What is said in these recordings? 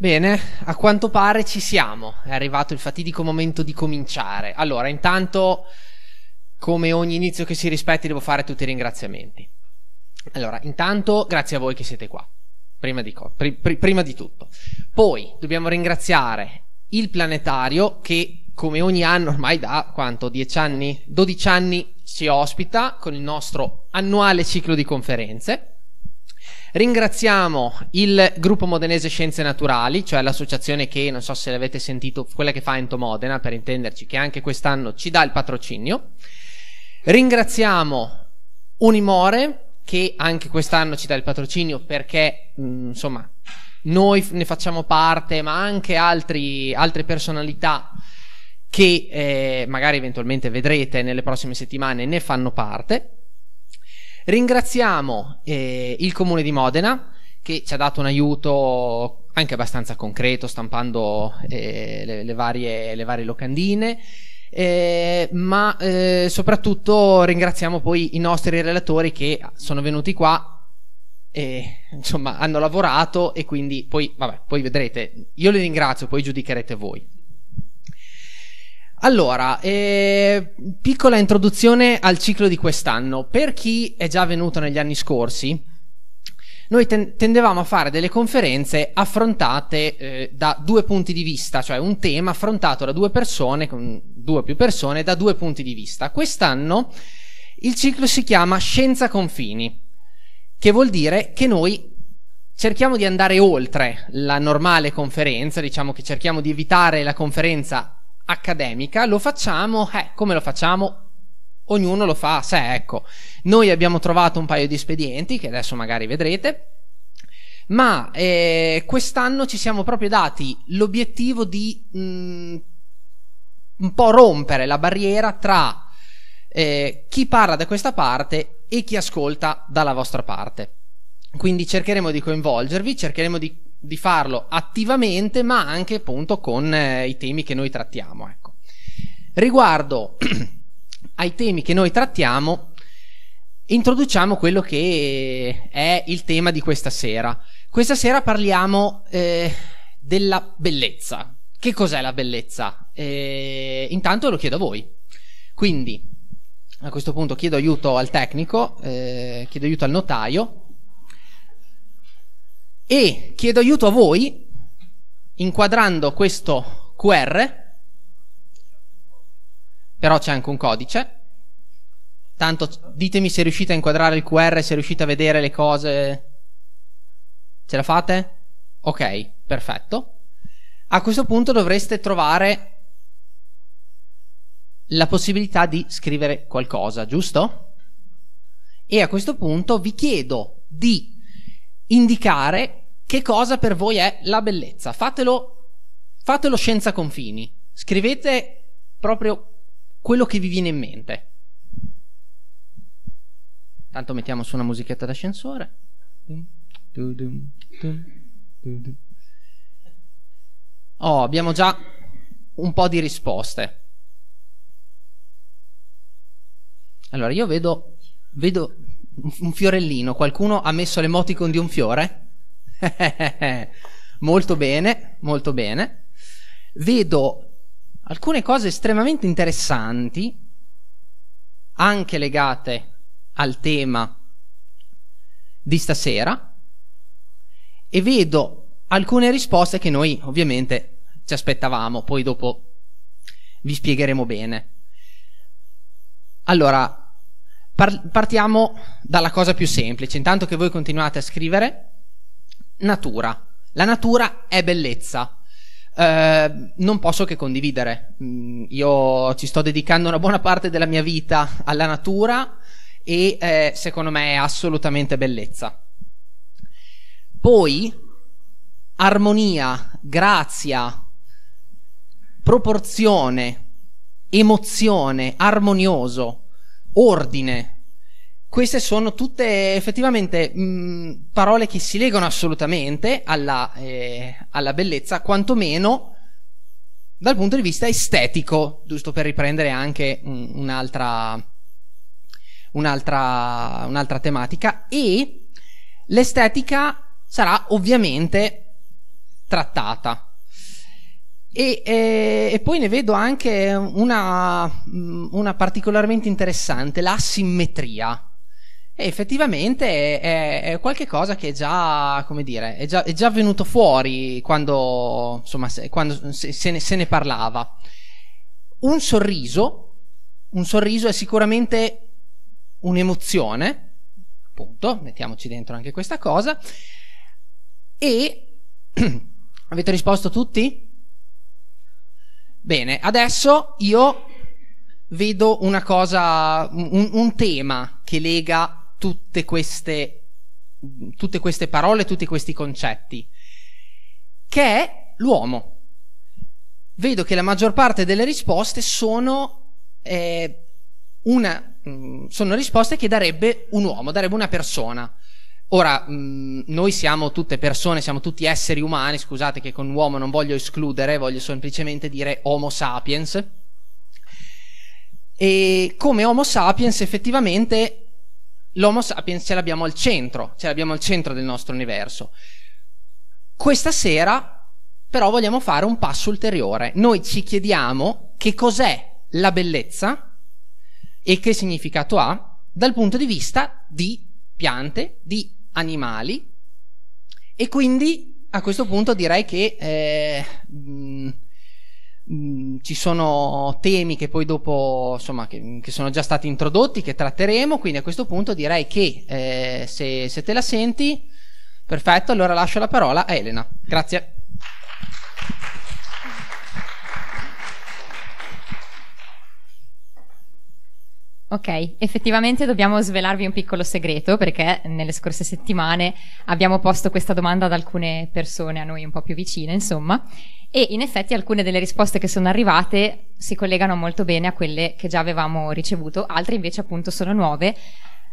Bene, a quanto pare ci siamo, è arrivato il fatidico momento di cominciare. Allora, intanto, come ogni inizio che si rispetti, devo fare tutti i ringraziamenti. Allora, intanto, grazie a voi che siete qua, prima di, co- pri- pri- prima di tutto. Poi, dobbiamo ringraziare il planetario che, come ogni anno, ormai da quanto? 10 anni? 12 anni ci ospita con il nostro annuale ciclo di conferenze. Ringraziamo il gruppo modenese Scienze Naturali, cioè l'associazione che, non so se l'avete sentito, quella che fa Ento Modena, per intenderci, che anche quest'anno ci dà il patrocinio. Ringraziamo Unimore, che anche quest'anno ci dà il patrocinio perché, mh, mm, insomma, noi ne facciamo parte, ma anche altri, altre personalità che eh, magari eventualmente vedrete nelle prossime settimane ne fanno parte. Ringraziamo eh, il comune di Modena che ci ha dato un aiuto anche abbastanza concreto stampando eh, le, le, varie, le, varie, locandine. Eh, ma eh, soprattutto ringraziamo poi i nostri relatori che sono venuti qua e insomma hanno lavorato e quindi poi, vabbè, poi vedrete. Io li ringrazio, poi giudicherete voi. Allora, eh, piccola introduzione al ciclo di quest'anno. Per chi è già venuto negli anni scorsi, noi ten- tendevamo a fare delle conferenze affrontate eh, da due punti di vista, cioè un tema affrontato da due persone, con due o più persone, da due punti di vista. Quest'anno il ciclo si chiama Scienza Confini, che vuol dire che noi cerchiamo di andare oltre la normale conferenza, diciamo che cerchiamo di evitare la conferenza accademica, lo facciamo, eh, come lo facciamo? Ognuno lo fa a sé, ecco. Noi abbiamo trovato un paio di espedienti, che adesso magari vedrete, ma eh, quest'anno ci siamo proprio dati l'obiettivo di mh, mm, un po' rompere la barriera tra eh, chi parla da questa parte e chi ascolta dalla vostra parte. Quindi cercheremo di coinvolgervi, cercheremo di di farlo attivamente, ma anche appunto con eh, i temi che noi trattiamo. Ecco. Riguardo ai temi che noi trattiamo, introduciamo quello che è il tema di questa sera. Questa sera parliamo eh, della bellezza. Che cos'è la bellezza? Eh, intanto lo chiedo a voi. Quindi, a questo punto chiedo aiuto al tecnico, eh, chiedo aiuto al notaio e chiedo aiuto a voi inquadrando questo QR però c'è anche un codice tanto ditemi se riuscite a inquadrare il QR se riuscite a vedere le cose ce la fate? ok, perfetto a questo punto dovreste trovare la possibilità di scrivere qualcosa, giusto? E a questo punto vi chiedo di indicare che cosa per voi è la bellezza. Fatelo, fatelo senza confini. Scrivete proprio quello che vi viene in mente. Tanto mettiamo su una musichetta d'ascensore. Oh, abbiamo già un po' di risposte. Allora, io vedo, vedo un fiorellino. Qualcuno ha messo l'emoticon di un fiore? molto bene, molto bene. Vedo alcune cose estremamente interessanti, anche legate al tema di stasera, e vedo alcune risposte che noi ovviamente ci aspettavamo, poi dopo vi spiegheremo bene. Allora, par- partiamo dalla cosa più semplice. Intanto che voi continuate a scrivere, natura. La natura è bellezza. Uh, non posso che condividere. Mm, io ci sto dedicando una buona parte della mia vita alla natura e eh, secondo me è assolutamente bellezza. Poi armonia, grazia, proporzione, emozione, armonioso, ordine, queste sono tutte effettivamente mh, parole che si legano assolutamente alla, eh, alla, bellezza, quantomeno dal punto di vista estetico, giusto per riprendere anche un, un'altra, un'altra, un'altra tematica. E l'estetica sarà ovviamente trattata. E, e, e, poi ne vedo anche una, una particolarmente interessante, la simmetria. E effettivamente è, è, qualcosa che è già, come dire, è già, è già venuto fuori quando, insomma, se, quando se, ne, se ne parlava. Un sorriso, un sorriso è sicuramente un'emozione, appunto, mettiamoci dentro anche questa cosa, e avete risposto tutti? Bene, adesso io vedo una cosa, un, un tema che lega tutte queste, tutte queste parole, tutti questi concetti, che è l'uomo. Vedo che la maggior parte delle risposte sono, eh, una, mm, sono risposte che darebbe un uomo, darebbe una persona. Ora, mm, noi siamo tutte persone, siamo tutti esseri umani, scusate che con uomo non voglio escludere, voglio semplicemente dire Homo sapiens. E come Homo sapiens effettivamente l'Homo sapiens ce l'abbiamo al centro, ce l'abbiamo al centro del nostro universo. Questa sera però vogliamo fare un passo ulteriore. Noi ci chiediamo che cos'è la bellezza e che significato ha dal punto di vista di piante, di animali e quindi a questo punto direi che eh, mh, Mm, ci sono temi che poi dopo, insomma, che, che, sono già stati introdotti, che tratteremo, quindi a questo punto direi che eh, se, se te la senti, perfetto, allora lascio la parola a Elena. Grazie. Ok, effettivamente dobbiamo svelarvi un piccolo segreto perché nelle scorse settimane abbiamo posto questa domanda ad alcune persone a noi un po' più vicine, insomma, e in effetti alcune delle risposte che sono arrivate si collegano molto bene a quelle che già avevamo ricevuto, altre invece appunto sono nuove,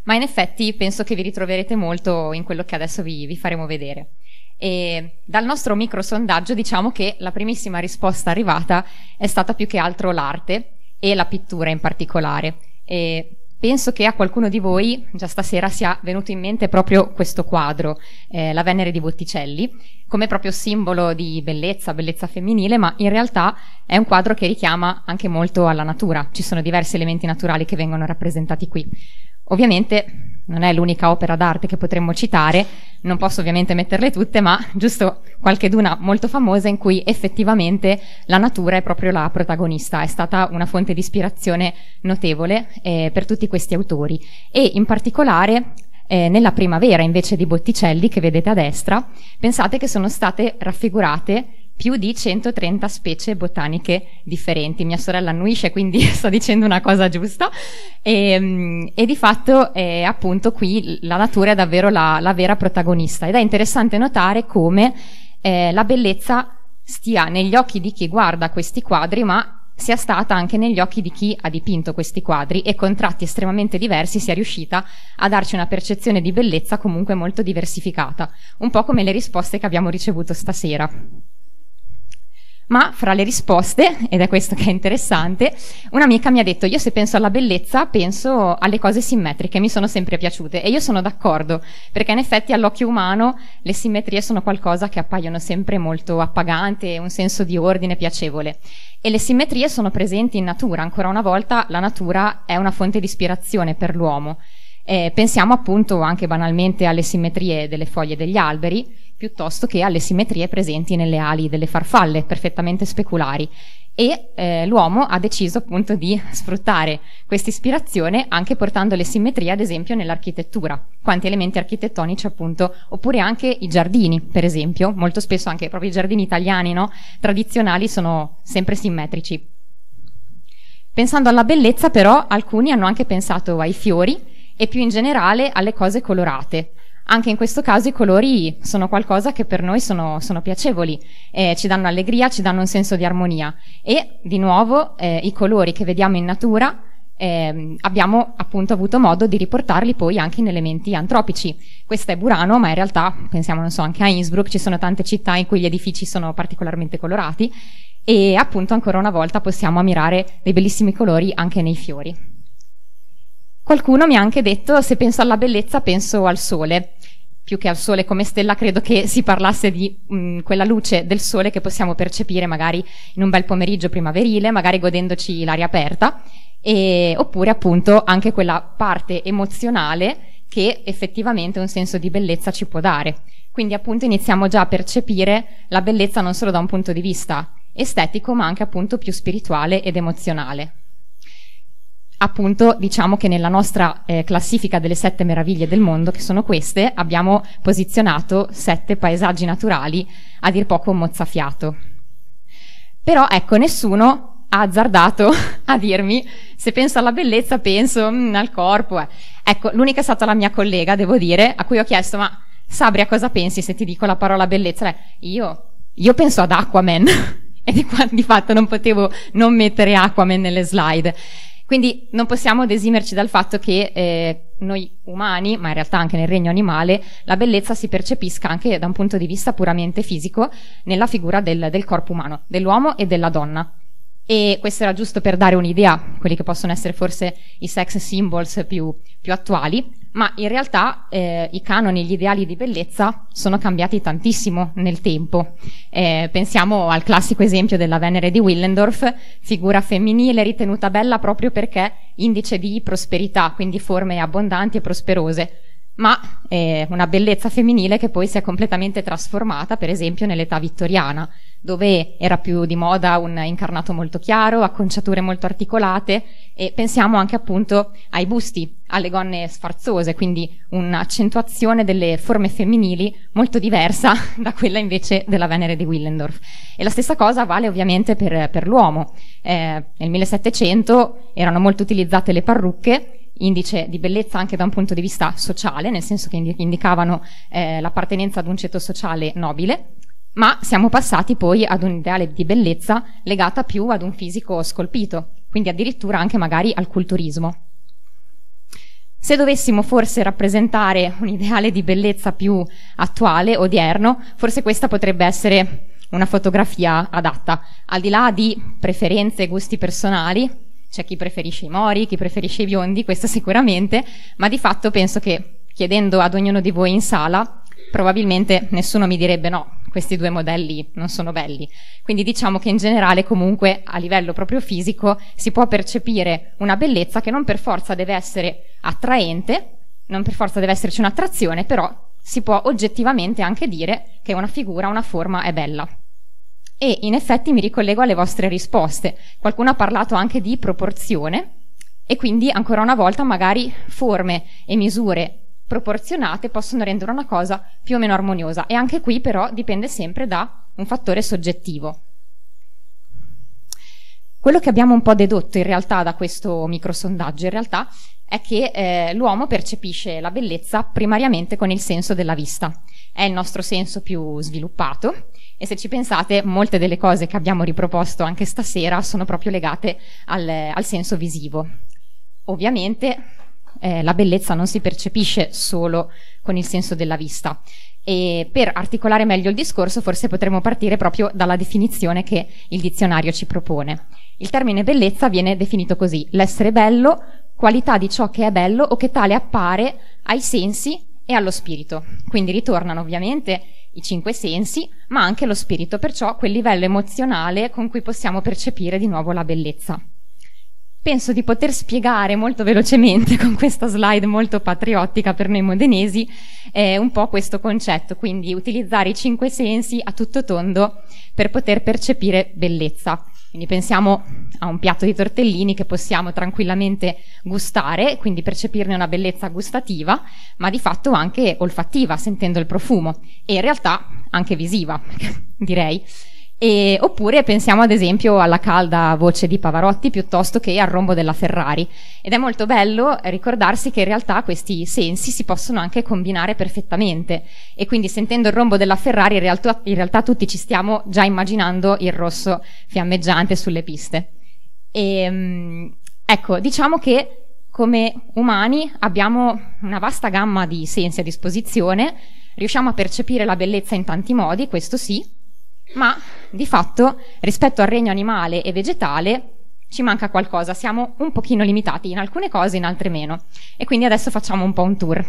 ma in effetti penso che vi ritroverete molto in quello che adesso vi, vi faremo vedere. E dal nostro micro sondaggio diciamo che la primissima risposta arrivata è stata più che altro l'arte e la pittura in particolare. E penso che a qualcuno di voi già stasera sia venuto in mente proprio questo quadro, eh, la Venere di Botticelli, come proprio simbolo di bellezza, bellezza femminile, ma in realtà è un quadro che richiama anche molto alla natura. Ci sono diversi elementi naturali che vengono rappresentati qui. Ovviamente non è l'unica opera d'arte che potremmo citare, non posso ovviamente metterle tutte, ma giusto qualche duna molto famosa in cui effettivamente la natura è proprio la protagonista, è stata una fonte di ispirazione notevole eh, per tutti questi autori. E in particolare eh, nella primavera invece di Botticelli che vedete a destra, pensate che sono state raffigurate più di 130 specie botaniche differenti. Mia sorella annuisce, quindi sto dicendo una cosa giusta. E, ehm, e di fatto, eh, appunto, qui la natura è davvero la, la, vera protagonista. Ed è interessante notare come eh, la bellezza stia negli occhi di chi guarda questi quadri, ma sia stata anche negli occhi di chi ha dipinto questi quadri e con tratti estremamente diversi sia riuscita a darci una percezione di bellezza comunque molto diversificata, un po' come le risposte che abbiamo ricevuto stasera. Ma fra le risposte, ed è questo che è interessante, un'amica mi ha detto io se penso alla bellezza penso alle cose simmetriche, mi sono sempre piaciute e io sono d'accordo, perché in effetti all'occhio umano le simmetrie sono qualcosa che appaiono sempre molto appagante, un senso di ordine piacevole. E le simmetrie sono presenti in natura, ancora una volta la natura è una fonte di ispirazione per l'uomo. Eh, pensiamo appunto anche banalmente alle simmetrie delle foglie degli alberi, piuttosto che alle simmetrie presenti nelle ali delle farfalle, perfettamente speculari. E eh, l'uomo ha deciso appunto di sfruttare questa ispirazione anche portando le simmetrie, ad esempio, nell'architettura. Quanti elementi architettonici, appunto, oppure anche i giardini, per esempio. Molto spesso anche proprio i giardini italiani, no? Tradizionali sono sempre simmetrici. Pensando alla bellezza, però, alcuni hanno anche pensato ai fiori e più in generale alle cose colorate anche in questo caso i colori sono qualcosa che per noi sono, sono piacevoli, eh, ci danno allegria, ci danno un senso di armonia e di nuovo eh, i colori che vediamo in natura eh, abbiamo appunto avuto modo di riportarli poi anche in elementi antropici. Questa è Burano, ma in realtà pensiamo, non so, anche a Innsbruck, ci sono tante città in cui gli edifici sono particolarmente colorati e appunto ancora una volta possiamo ammirare dei bellissimi colori anche nei fiori. Qualcuno mi ha anche detto se penso alla bellezza penso al sole più che al sole come stella, credo che si parlasse di mh, mm, quella luce del sole che possiamo percepire magari in un bel pomeriggio primaverile, magari godendoci l'aria aperta, e, oppure appunto anche quella parte emozionale che effettivamente un senso di bellezza ci può dare. Quindi appunto iniziamo già a percepire la bellezza non solo da un punto di vista estetico, ma anche appunto più spirituale ed emozionale appunto diciamo che nella nostra eh, classifica delle sette meraviglie del mondo, che sono queste, abbiamo posizionato sette paesaggi naturali a dir poco mozzafiato. Però ecco, nessuno ha azzardato a dirmi se penso alla bellezza penso mm, al corpo. Eh. Ecco, l'unica è stata la mia collega, devo dire, a cui ho chiesto ma Sabria cosa pensi se ti dico la parola bellezza? Lei, io, io penso ad Aquaman e di, di fatto non potevo non mettere Aquaman nelle slide. Quindi non possiamo desimerci dal fatto che eh, noi umani, ma in realtà anche nel regno animale, la bellezza si percepisca anche da un punto di vista puramente fisico nella figura del, del corpo umano, dell'uomo e della donna. E questo era giusto per dare un'idea, quelli che possono essere forse i sex symbols più, più attuali, ma in realtà eh, i canoni, gli ideali di bellezza sono cambiati tantissimo nel tempo. Eh, pensiamo al classico esempio della Venere di Willendorf, figura femminile ritenuta bella proprio perché indice di prosperità, quindi forme abbondanti e prosperose ma eh, una bellezza femminile che poi si è completamente trasformata, per esempio, nell'età vittoriana, dove era più di moda un incarnato molto chiaro, acconciature molto articolate e pensiamo anche appunto ai busti, alle gonne sfarzose, quindi un'accentuazione delle forme femminili molto diversa da quella invece della Venere di Willendorf. E la stessa cosa vale ovviamente per, per l'uomo. Eh, nel 1700 erano molto utilizzate le parrucche indice di bellezza anche da un punto di vista sociale, nel senso che indicavano eh, l'appartenenza ad un ceto sociale nobile, ma siamo passati poi ad un ideale di bellezza legata più ad un fisico scolpito, quindi addirittura anche magari al culturismo. Se dovessimo forse rappresentare un ideale di bellezza più attuale, odierno, forse questa potrebbe essere una fotografia adatta, al di là di preferenze e gusti personali, c'è chi preferisce i mori, chi preferisce i biondi, questo sicuramente, ma di fatto penso che chiedendo ad ognuno di voi in sala, probabilmente nessuno mi direbbe no, questi due modelli non sono belli. Quindi diciamo che in generale comunque a livello proprio fisico si può percepire una bellezza che non per forza deve essere attraente, non per forza deve esserci un'attrazione, però si può oggettivamente anche dire che una figura, una forma è bella. E in effetti mi ricollego alle vostre risposte. Qualcuno ha parlato anche di proporzione e quindi ancora una volta magari forme e misure proporzionate possono rendere una cosa più o meno armoniosa e anche qui però dipende sempre da un fattore soggettivo. Quello che abbiamo un po' dedotto in realtà da questo microsondaggio in realtà è che eh, l'uomo percepisce la bellezza primariamente con il senso della vista. È il nostro senso più sviluppato e se ci pensate, molte delle cose che abbiamo riproposto anche stasera sono proprio legate al, al senso visivo. Ovviamente eh, la bellezza non si percepisce solo con il senso della vista. E per articolare meglio il discorso, forse potremmo partire proprio dalla definizione che il dizionario ci propone. Il termine bellezza viene definito così: l'essere bello, qualità di ciò che è bello o che tale appare ai sensi e allo spirito. Quindi ritornano ovviamente i cinque sensi, ma anche lo spirito, perciò quel livello emozionale con cui possiamo percepire di nuovo la bellezza. Penso di poter spiegare molto velocemente con questa slide molto patriottica per noi modenesi eh, un po' questo concetto, quindi utilizzare i cinque sensi a tutto tondo per poter percepire bellezza. Quindi pensiamo a un piatto di tortellini che possiamo tranquillamente gustare, quindi percepirne una bellezza gustativa, ma di fatto anche olfattiva, sentendo il profumo, e in realtà anche visiva, direi. E, oppure pensiamo ad esempio alla calda voce di Pavarotti piuttosto che al rombo della Ferrari. Ed è molto bello ricordarsi che in realtà questi sensi si possono anche combinare perfettamente. E quindi sentendo il rombo della Ferrari in realtà, in realtà tutti ci stiamo già immaginando il rosso fiammeggiante sulle piste. E, mm, ecco, diciamo che come umani abbiamo una vasta gamma di sensi a disposizione, riusciamo a percepire la bellezza in tanti modi, questo sì, ma di fatto rispetto al regno animale e vegetale ci manca qualcosa, siamo un pochino limitati in alcune cose, in altre meno. E quindi adesso facciamo un po' un tour.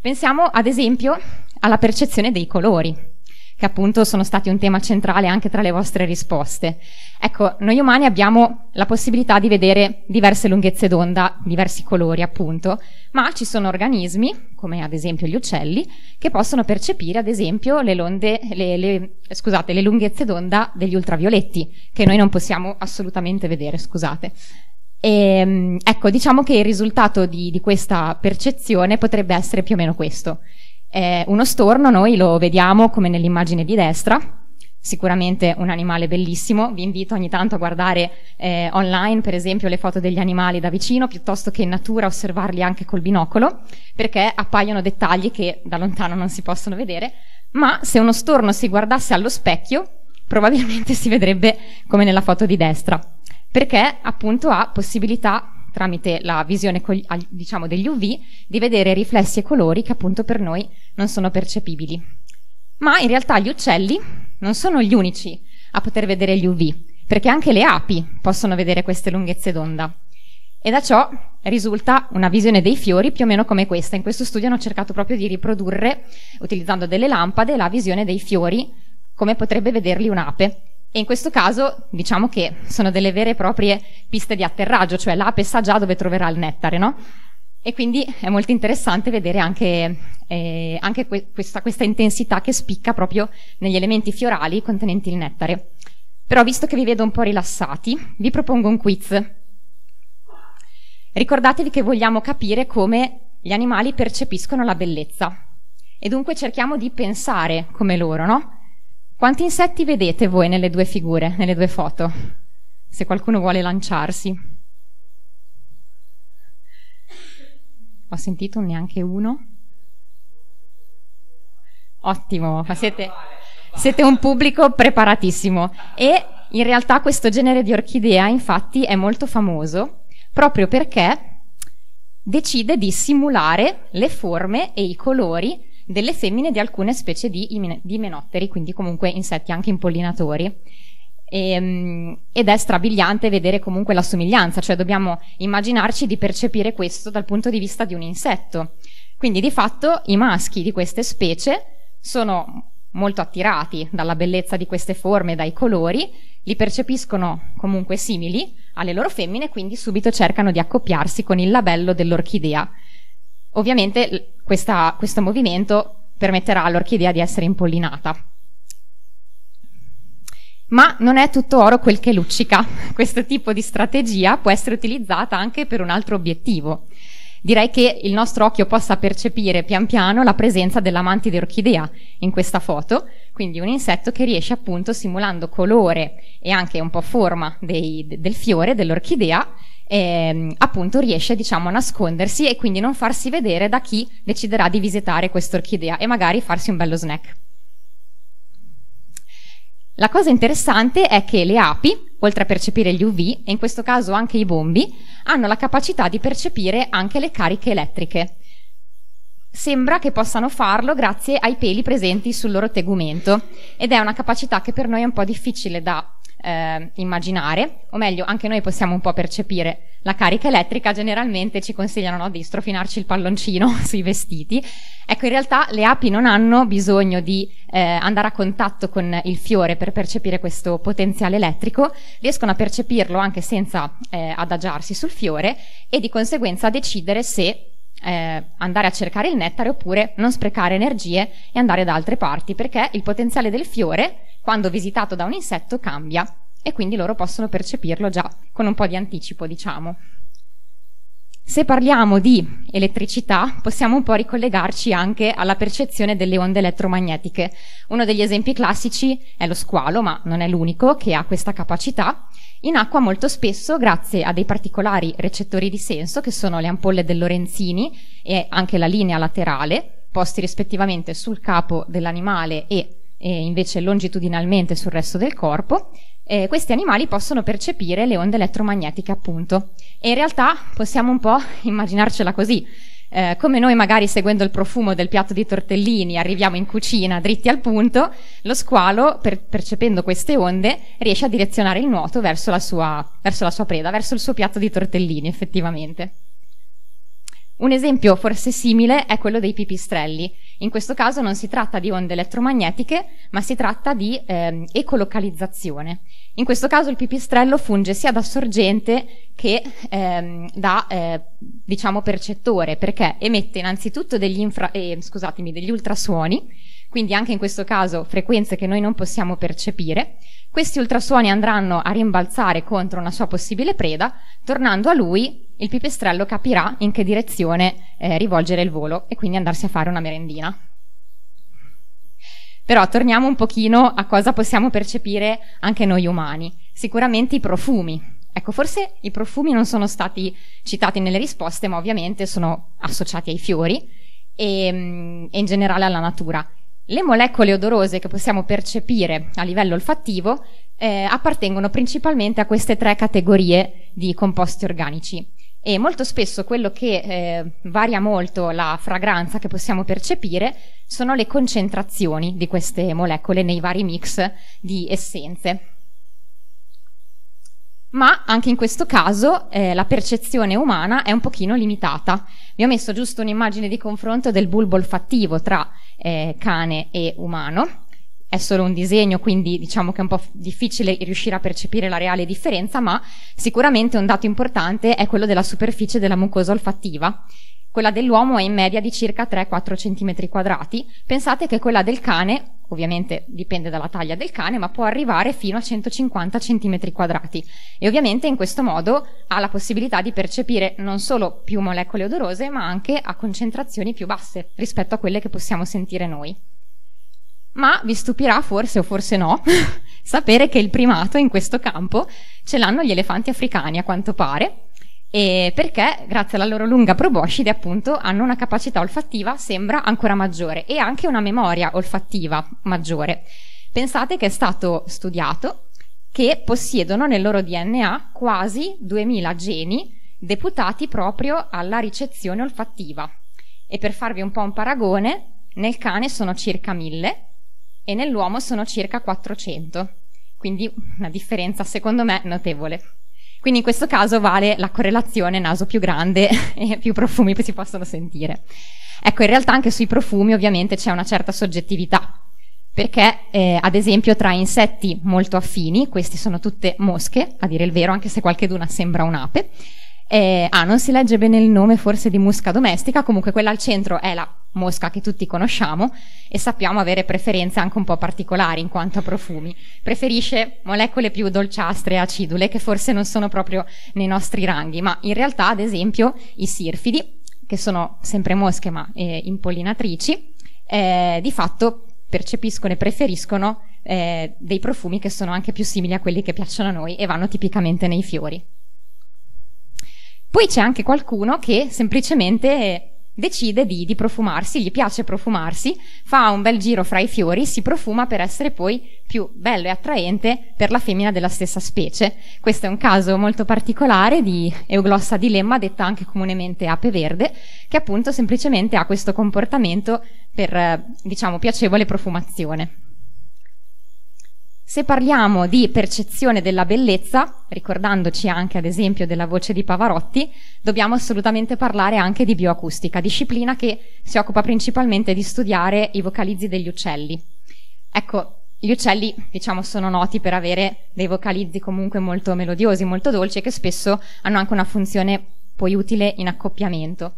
Pensiamo ad esempio alla percezione dei colori che appunto sono stati un tema centrale anche tra le vostre risposte. Ecco, noi umani abbiamo la possibilità di vedere diverse lunghezze d'onda, diversi colori appunto, ma ci sono organismi, come ad esempio gli uccelli, che possono percepire ad esempio le, londe, le, le, scusate, le lunghezze d'onda degli ultravioletti, che noi non possiamo assolutamente vedere, scusate. E, ehm, ecco, diciamo che il risultato di, di questa percezione potrebbe essere più o meno questo. Eh, uno storno noi lo vediamo come nell'immagine di destra, sicuramente un animale bellissimo, vi invito ogni tanto a guardare eh, online per esempio le foto degli animali da vicino piuttosto che in natura osservarli anche col binocolo perché appaiono dettagli che da lontano non si possono vedere, ma se uno storno si guardasse allo specchio probabilmente si vedrebbe come nella foto di destra perché appunto ha possibilità tramite la visione diciamo, degli UV di vedere riflessi e colori che appunto per noi non sono percepibili. Ma in realtà gli uccelli non sono gli unici a poter vedere gli UV, perché anche le api possono vedere queste lunghezze d'onda. E da ciò risulta una visione dei fiori più o meno come questa. In questo studio hanno cercato proprio di riprodurre, utilizzando delle lampade, la visione dei fiori come potrebbe vederli un'ape. E in questo caso diciamo che sono delle vere e proprie piste di atterraggio, cioè l'ape sa già dove troverà il nettare, no? E quindi è molto interessante vedere anche, eh, anche que- questa, questa intensità che spicca proprio negli elementi fiorali contenenti il nettare. Però visto che vi vedo un po' rilassati, vi propongo un quiz. Ricordatevi che vogliamo capire come gli animali percepiscono la bellezza e dunque cerchiamo di pensare come loro, no? Quanti insetti vedete voi nelle due figure, nelle due foto? Se qualcuno vuole lanciarsi. Ho sentito neanche uno. Ottimo, siete, siete un pubblico preparatissimo e in realtà questo genere di orchidea infatti è molto famoso proprio perché decide di simulare le forme e i colori delle femmine di alcune specie di, di menotteri, quindi comunque insetti anche impollinatori. E, ehm, ed è strabiliante vedere comunque la somiglianza, cioè dobbiamo immaginarci di percepire questo dal punto di vista di un insetto. Quindi di fatto i maschi di queste specie sono molto attirati dalla bellezza di queste forme, dai colori, li percepiscono comunque simili alle loro femmine, quindi subito cercano di accoppiarsi con il labello dell'orchidea. Ovviamente questa, questo movimento permetterà all'orchidea di essere impollinata. Ma non è tutto oro quel che luccica. Questo tipo di strategia può essere utilizzata anche per un altro obiettivo. Direi che il nostro occhio possa percepire pian piano la presenza dell'amantide orchidea in questa foto, quindi un insetto che riesce appunto simulando colore e anche un po' forma dei, del fiore, dell'orchidea, eh, appunto riesce diciamo a nascondersi e quindi non farsi vedere da chi deciderà di visitare questa orchidea e magari farsi un bello snack. La cosa interessante è che le api, oltre a percepire gli UV, e in questo caso anche i bombi, hanno la capacità di percepire anche le cariche elettriche. Sembra che possano farlo grazie ai peli presenti sul loro tegumento ed è una capacità che per noi è un po' difficile da eh, immaginare, o meglio, anche noi possiamo un po' percepire la carica elettrica, generalmente ci consigliano no, di strofinarci il palloncino sui vestiti. Ecco, in realtà le api non hanno bisogno di eh, andare a contatto con il fiore per percepire questo potenziale elettrico, riescono a percepirlo anche senza eh, adagiarsi sul fiore e di conseguenza decidere se eh, andare a cercare il nettare oppure non sprecare energie e andare da altre parti, perché il potenziale del fiore quando visitato da un insetto cambia e quindi loro possono percepirlo già con un po' di anticipo, diciamo. Se parliamo di elettricità, possiamo un po' ricollegarci anche alla percezione delle onde elettromagnetiche. Uno degli esempi classici è lo squalo, ma non è l'unico che ha questa capacità. In acqua molto spesso, grazie a dei particolari recettori di senso, che sono le ampolle del Lorenzini e anche la linea laterale, posti rispettivamente sul capo dell'animale e e invece longitudinalmente sul resto del corpo, eh, questi animali possono percepire le onde elettromagnetiche appunto. E in realtà possiamo un po' immaginarcela così. Eh, come noi magari seguendo il profumo del piatto di tortellini arriviamo in cucina dritti al punto, lo squalo, per, percependo queste onde, riesce a direzionare il nuoto verso la, sua, verso la sua preda, verso il suo piatto di tortellini effettivamente. Un esempio forse simile è quello dei pipistrelli. In questo caso non si tratta di onde elettromagnetiche, ma si tratta di eh, ecolocalizzazione. In questo caso il pipistrello funge sia da sorgente che ehm, da eh, diciamo percettore, perché emette innanzitutto degli, infra- eh, degli ultrasuoni, quindi anche in questo caso frequenze che noi non possiamo percepire. Questi ultrasuoni andranno a rimbalzare contro una sua possibile preda, tornando a lui il pipistrello capirà in che direzione eh, rivolgere il volo e quindi andarsi a fare una merendina. Però torniamo un pochino a cosa possiamo percepire anche noi umani. Sicuramente i profumi. Ecco, forse i profumi non sono stati citati nelle risposte, ma ovviamente sono associati ai fiori e, mm, e in generale alla natura. Le molecole odorose che possiamo percepire a livello olfattivo eh, appartengono principalmente a queste tre categorie di composti organici e molto spesso quello che eh, varia molto la fragranza che possiamo percepire sono le concentrazioni di queste molecole nei vari mix di essenze. Ma anche in questo caso eh, la percezione umana è un pochino limitata. Vi ho messo giusto un'immagine di confronto del bulbo olfattivo tra eh, cane e umano è solo un disegno, quindi diciamo che è un po' difficile riuscire a percepire la reale differenza, ma sicuramente un dato importante è quello della superficie della mucosa olfattiva. Quella dell'uomo è in media di circa 3-4 cm quadrati. Pensate che quella del cane, ovviamente dipende dalla taglia del cane, ma può arrivare fino a 150 cm quadrati. E ovviamente in questo modo ha la possibilità di percepire non solo più molecole odorose, ma anche a concentrazioni più basse rispetto a quelle che possiamo sentire noi. Ma vi stupirà forse o forse no sapere che il primato in questo campo ce l'hanno gli elefanti africani a quanto pare, e perché grazie alla loro lunga proboscide appunto hanno una capacità olfattiva sembra ancora maggiore e anche una memoria olfattiva maggiore. Pensate che è stato studiato che possiedono nel loro DNA quasi 2000 geni deputati proprio alla ricezione olfattiva. E per farvi un po' un paragone, nel cane sono circa 1000 e nell'uomo sono circa 400, quindi una differenza secondo me notevole. Quindi in questo caso vale la correlazione naso più grande e più profumi si possono sentire. Ecco, in realtà anche sui profumi ovviamente c'è una certa soggettività, perché eh, ad esempio tra insetti molto affini, questi sono tutte mosche, a dire il vero, anche se qualcheduna sembra un'ape, eh, ah, non si legge bene il nome forse di musca domestica, comunque quella al centro è la mosca che tutti conosciamo e sappiamo avere preferenze anche un po' particolari in quanto a profumi. Preferisce molecole più dolciastre e acidule che forse non sono proprio nei nostri ranghi, ma in realtà ad esempio i sirfidi, che sono sempre mosche ma eh, impollinatrici, eh, di fatto percepiscono e preferiscono eh, dei profumi che sono anche più simili a quelli che piacciono a noi e vanno tipicamente nei fiori. Poi c'è anche qualcuno che semplicemente decide di, di, profumarsi, gli piace profumarsi, fa un bel giro fra i fiori, si profuma per essere poi più bello e attraente per la femmina della stessa specie. Questo è un caso molto particolare di Euglossa dilemma, detta anche comunemente ape verde, che appunto semplicemente ha questo comportamento per, diciamo, piacevole profumazione. Se parliamo di percezione della bellezza, ricordandoci anche ad esempio della voce di Pavarotti, dobbiamo assolutamente parlare anche di bioacustica, disciplina che si occupa principalmente di studiare i vocalizzi degli uccelli. Ecco, gli uccelli, diciamo, sono noti per avere dei vocalizzi comunque molto melodiosi, molto dolci e che spesso hanno anche una funzione poi utile in accoppiamento.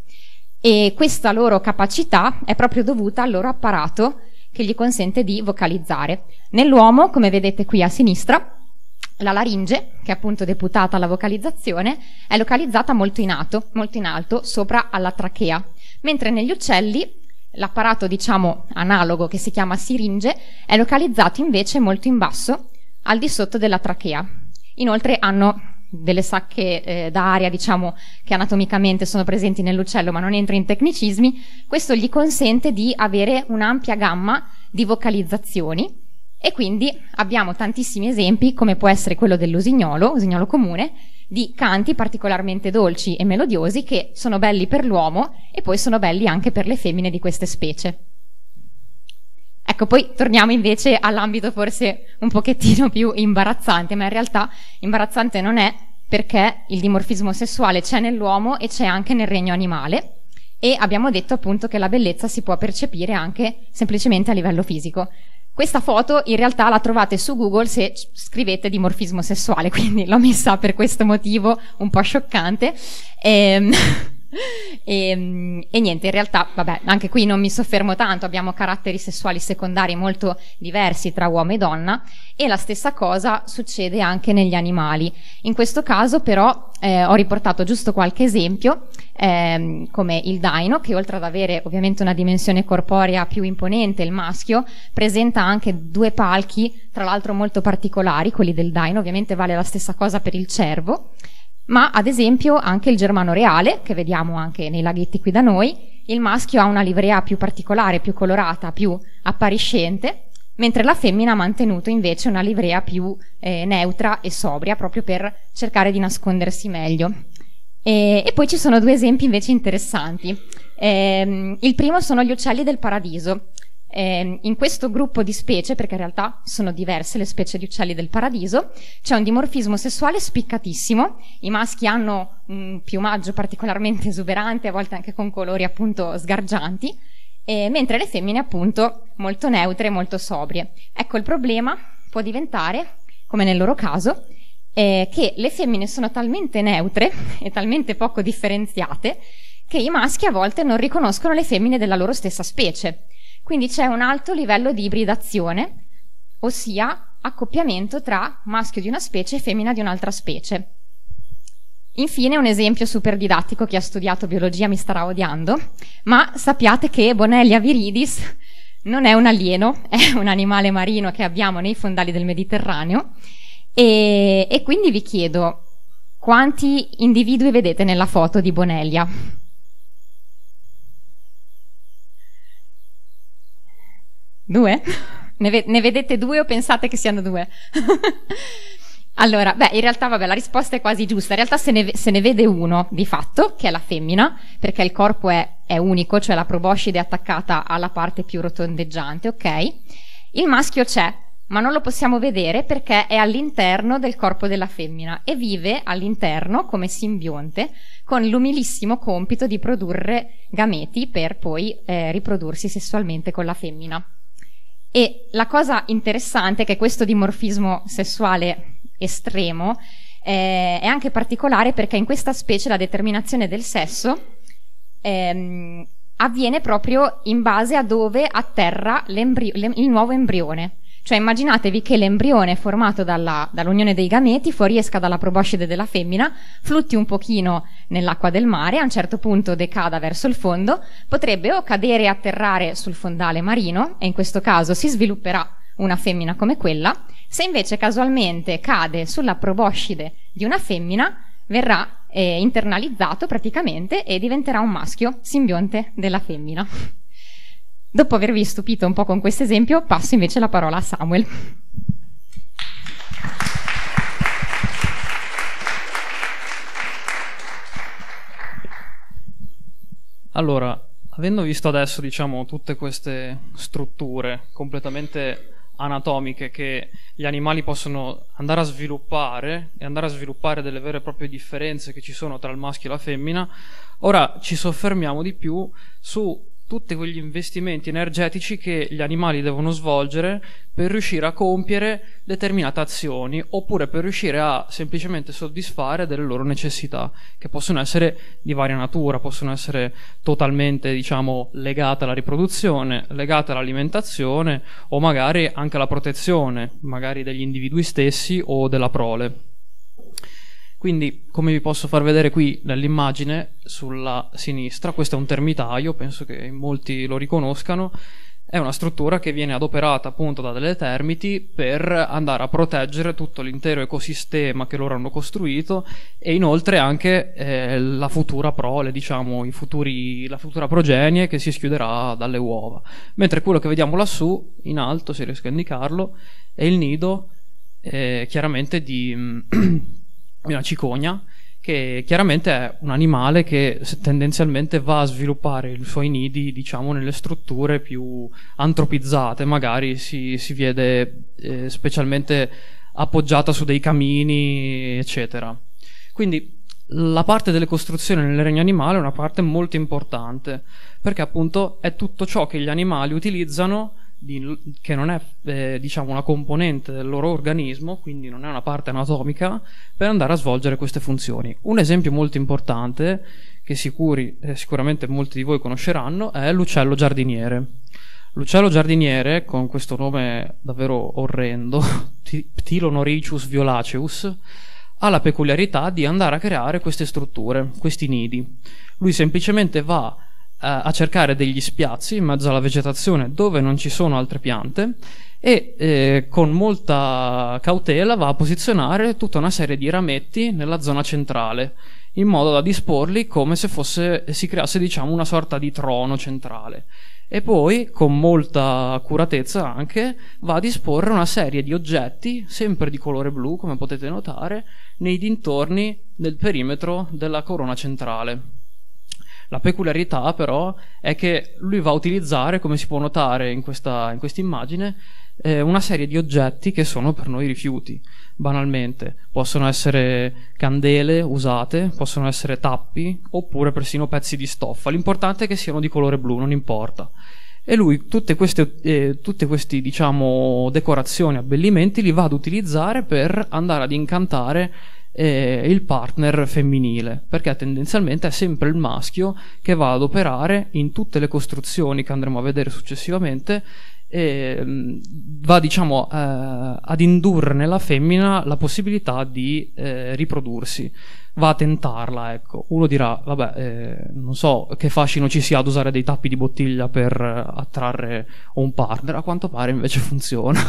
E questa loro capacità è proprio dovuta al loro apparato che gli consente di vocalizzare. Nell'uomo, come vedete qui a sinistra, la laringe, che è appunto deputata alla vocalizzazione, è localizzata molto in alto, molto in alto sopra alla trachea, mentre negli uccelli l'apparato, diciamo, analogo che si chiama siringe è localizzato invece molto in basso, al di sotto della trachea. Inoltre hanno delle sacche eh, d'aria, diciamo, che anatomicamente sono presenti nell'uccello, ma non entro in tecnicismi, questo gli consente di avere un'ampia gamma di vocalizzazioni e quindi abbiamo tantissimi esempi, come può essere quello dell'usignolo, usignolo comune, di canti particolarmente dolci e melodiosi che sono belli per l'uomo e poi sono belli anche per le femmine di queste specie. Ecco, poi torniamo invece all'ambito forse un pochettino più imbarazzante, ma in realtà imbarazzante non è perché il dimorfismo sessuale c'è nell'uomo e c'è anche nel regno animale. e abbiamo detto appunto che la bellezza si può percepire anche semplicemente a livello fisico. Questa foto in realtà la trovate su Google se scrivete dimorfismo sessuale, quindi l'ho messa per questo motivo un po' scioccante. Ehm, e, e, niente, in realtà, vabbè, anche qui non mi soffermo tanto, abbiamo caratteri sessuali secondari molto diversi tra uomo e donna e la stessa cosa succede anche negli animali. In questo caso però eh, ho riportato giusto qualche esempio, ehm, come il daino, che oltre ad avere ovviamente una dimensione corporea più imponente, il maschio, presenta anche due palchi, tra l'altro molto particolari, quelli del daino, ovviamente vale la stessa cosa per il cervo ma ad esempio anche il germano reale, che vediamo anche nei laghetti qui da noi, il maschio ha una livrea più particolare, più colorata, più appariscente, mentre la femmina ha mantenuto invece una livrea più eh, neutra e sobria, proprio per cercare di nascondersi meglio. E, e poi ci sono due esempi invece interessanti. Eh, il primo sono gli uccelli del paradiso. Eh, in questo gruppo di specie, perché in realtà sono diverse le specie di uccelli del paradiso, c'è un dimorfismo sessuale spiccatissimo. I maschi hanno un piumaggio particolarmente esuberante, a volte anche con colori appunto sgargianti, eh, mentre le femmine appunto molto neutre e molto sobrie. Ecco, il problema può diventare, come nel loro caso, eh, che le femmine sono talmente neutre e talmente poco differenziate che i maschi a volte non riconoscono le femmine della loro stessa specie quindi c'è un alto livello di ibridazione, ossia accoppiamento tra maschio di una specie e femmina di un'altra specie. Infine un esempio super didattico, chi ha studiato biologia mi starà odiando, ma sappiate che Bonellia viridis non è un alieno, è un animale marino che abbiamo nei fondali del Mediterraneo e, e quindi vi chiedo quanti individui vedete nella foto di Bonellia? Due? Ne, ve- ne, vedete due o pensate che siano due? allora, beh, in realtà, vabbè, la risposta è quasi giusta. In realtà se ne, se ne vede uno, di fatto, che è la femmina, perché il corpo è, è unico, cioè la proboscide è attaccata alla parte più rotondeggiante, ok? Il maschio c'è, ma non lo possiamo vedere perché è all'interno del corpo della femmina e vive all'interno come simbionte con l'umilissimo compito di produrre gameti per poi eh, riprodursi sessualmente con la femmina. E la cosa interessante è che questo dimorfismo sessuale estremo eh, è anche particolare perché in questa specie la determinazione del sesso ehm, avviene proprio in base a dove atterra il nuovo embrione. Cioè immaginatevi che l'embrione formato dalla, dall'unione dei gameti fuoriesca dalla proboscide della femmina, flutti un pochino nell'acqua del mare, a un certo punto decada verso il fondo, potrebbe o cadere e atterrare sul fondale marino, e in questo caso si svilupperà una femmina come quella, se invece casualmente cade sulla proboscide di una femmina, verrà eh, internalizzato praticamente e diventerà un maschio simbionte della femmina. Dopo avervi stupito un po' con questo esempio, passo invece la parola a Samuel. Allora, avendo visto adesso, diciamo, tutte queste strutture completamente anatomiche che gli animali possono andare a sviluppare e andare a sviluppare delle vere e proprie differenze che ci sono tra il maschio e la femmina, ora ci soffermiamo di più su tutti quegli investimenti energetici che gli animali devono svolgere per riuscire a compiere determinate azioni oppure per riuscire a semplicemente soddisfare delle loro necessità che possono essere di varia natura, possono essere totalmente diciamo legate alla riproduzione, legate all'alimentazione o magari anche alla protezione, magari degli individui stessi o della prole. Quindi, come vi posso far vedere qui nell'immagine sulla sinistra, questo è un termitaio, penso che molti lo riconoscano, è una struttura che viene adoperata appunto da delle termiti per andare a proteggere tutto l'intero ecosistema che loro hanno costruito e inoltre anche eh, la futura prole, diciamo, futuri, la futura progenie che si schiuderà dalle uova. Mentre quello che vediamo lassù, in alto, se riesco a indicarlo, è il nido eh, chiaramente di una cicogna, che chiaramente è un animale che tendenzialmente va a sviluppare i suoi nidi, diciamo, nelle strutture più antropizzate, magari si, si vede eh, specialmente appoggiata su dei camini, eccetera. Quindi la parte delle costruzioni nel regno animale è una parte molto importante, perché appunto è tutto ciò che gli animali utilizzano di, che non è eh, diciamo una componente del loro organismo, quindi non è una parte anatomica, per andare a svolgere queste funzioni. Un esempio molto importante, che sicuri, eh, sicuramente molti di voi conosceranno, è l'uccello giardiniere. L'uccello giardiniere, con questo nome davvero orrendo, Ptilonoricius violaceus, ha la peculiarità di andare a creare queste strutture, questi nidi. Lui semplicemente va a cercare degli spiazzi in mezzo alla vegetazione dove non ci sono altre piante e eh, con molta cautela va a posizionare tutta una serie di rametti nella zona centrale in modo da disporli come se fosse, si creasse diciamo una sorta di trono centrale. E poi con molta accuratezza anche va a disporre una serie di oggetti sempre di colore blu come potete notare nei dintorni del perimetro della corona centrale la peculiarità però è che lui va a utilizzare, come si può notare in questa in immagine, eh, una serie di oggetti che sono per noi rifiuti, banalmente. Possono essere candele usate, possono essere tappi oppure persino pezzi di stoffa. L'importante è che siano di colore blu, non importa. E lui tutte queste, eh, tutte queste diciamo, decorazioni, abbellimenti li va ad utilizzare per andare ad incantare eh, il partner femminile, perché tendenzialmente è sempre il maschio che va ad operare in tutte le costruzioni che andremo a vedere successivamente e va diciamo eh, ad indurre nella femmina la possibilità di eh, riprodursi. Va a tentarla ecco. Uno dirà vabbè eh, non so che fascino ci sia ad usare dei tappi di bottiglia per attrarre un partner. A quanto pare invece funziona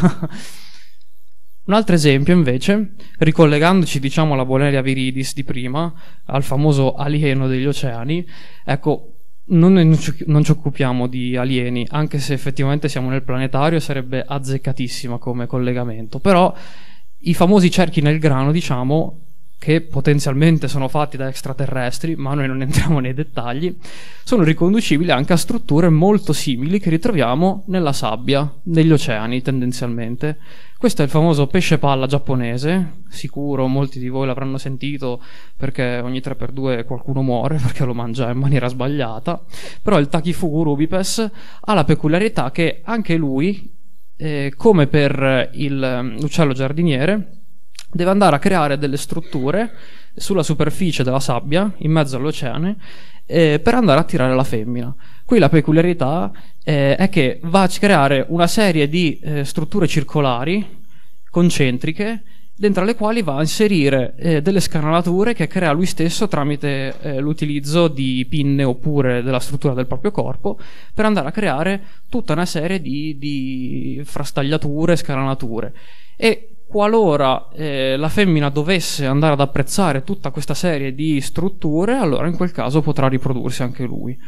Un altro esempio, invece, ricollegandoci diciamo alla Boleria viridis di prima, al famoso alieno degli oceani, ecco, non, non, ci, non, ci, occupiamo di alieni, anche se effettivamente siamo nel planetario sarebbe azzeccatissima come collegamento, però i famosi cerchi nel grano, diciamo, che potenzialmente sono fatti da extraterrestri, ma noi non entriamo nei dettagli, sono riconducibili anche a strutture molto simili che ritroviamo nella sabbia, negli oceani tendenzialmente. Questo è il famoso pesce palla giapponese, sicuro molti di voi l'avranno sentito perché ogni 3x2 qualcuno muore perché lo mangia in maniera sbagliata, però il Takifugu rubipes ha la peculiarità che anche lui, eh, come per l'uccello giardiniere, deve andare a creare delle strutture sulla superficie della sabbia, in mezzo all'oceano, eh, per andare a tirare la femmina. Qui la peculiarità eh, è che va a creare una serie di eh, strutture circolari, concentriche, dentro le quali va a inserire eh, delle scanalature che crea lui stesso tramite eh, l'utilizzo di pinne oppure della struttura del proprio corpo per andare a creare tutta una serie di, di frastagliature, scanalature. E qualora eh, la femmina dovesse andare ad apprezzare tutta questa serie di strutture, allora in quel caso potrà riprodursi anche lui.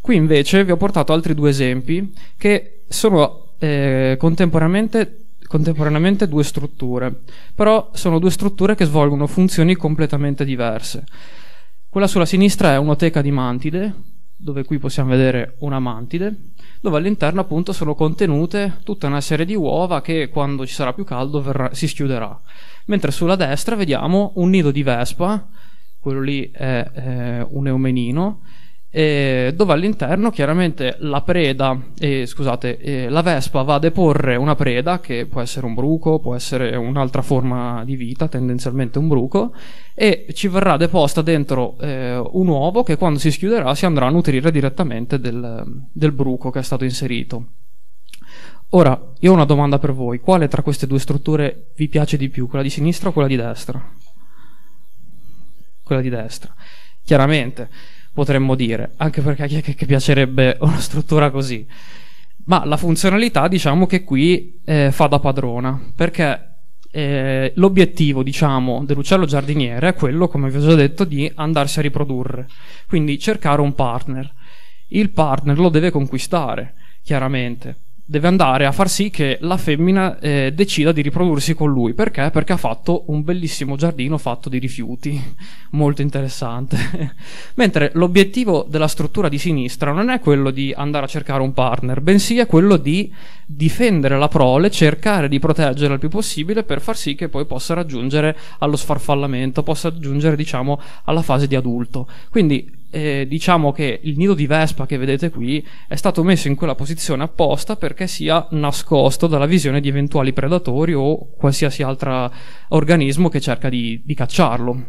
Qui invece vi ho portato altri due esempi che sono eh, contemporaneamente, contemporaneamente due strutture, però sono due strutture che svolgono funzioni completamente diverse. Quella sulla sinistra è un'oteca di mantide, dove qui possiamo vedere una mantide, dove all'interno appunto sono contenute tutta una serie di uova che quando ci sarà più caldo verrà, si schiuderà. Mentre sulla destra vediamo un nido di vespa, quello lì è eh, un eumenino, eh, dove all'interno chiaramente la preda, eh, scusate, eh, la vespa va a deporre una preda che può essere un bruco, può essere un'altra forma di vita, tendenzialmente un bruco, e ci verrà deposta dentro eh, un uovo che quando si schiuderà si andrà a nutrire direttamente del, del bruco che è stato inserito. Ora, io ho una domanda per voi. Quale tra queste due strutture vi piace di più? Quella di sinistra o quella di destra? Quella di destra. Chiaramente potremmo dire, anche perché chi è che piacerebbe una struttura così. Ma la funzionalità diciamo che qui eh, fa da padrona, perché eh, l'obiettivo diciamo dell'uccello giardiniere è quello, come vi ho già detto, di andarsi a riprodurre, quindi cercare un partner. Il partner lo deve conquistare, chiaramente. Deve andare a far sì che la femmina eh, decida di riprodursi con lui. Perché? Perché ha fatto un bellissimo giardino fatto di rifiuti, molto interessante. Mentre l'obiettivo della struttura di sinistra non è quello di andare a cercare un partner, bensì è quello di difendere la prole, cercare di proteggerla il più possibile per far sì che poi possa raggiungere allo sfarfallamento, possa raggiungere diciamo alla fase di adulto. Quindi eh, diciamo che il nido di Vespa che vedete qui è stato messo in quella posizione apposta perché sia nascosto dalla visione di eventuali predatori o qualsiasi altro organismo che cerca di, di cacciarlo.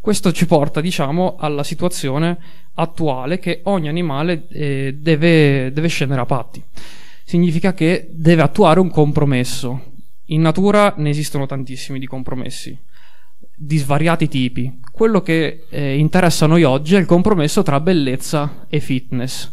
Questo ci porta, diciamo, alla situazione attuale che ogni animale eh, deve, deve scendere a patti. Significa che deve attuare un compromesso. In natura ne esistono tantissimi di compromessi di svariati tipi. Quello che eh, interessa a noi oggi è il compromesso tra bellezza e fitness.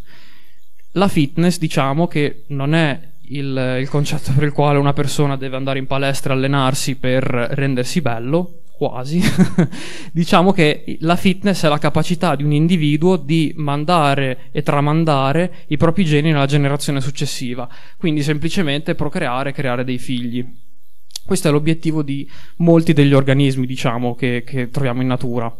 La fitness, diciamo che non è il, il concetto per il quale una persona deve andare in palestra e allenarsi per rendersi bello, quasi. diciamo che la fitness è la capacità di un individuo di mandare e tramandare i propri geni nella generazione successiva, quindi semplicemente procreare e creare dei figli. Questo è l'obiettivo di molti degli organismi, diciamo, che, che troviamo in natura.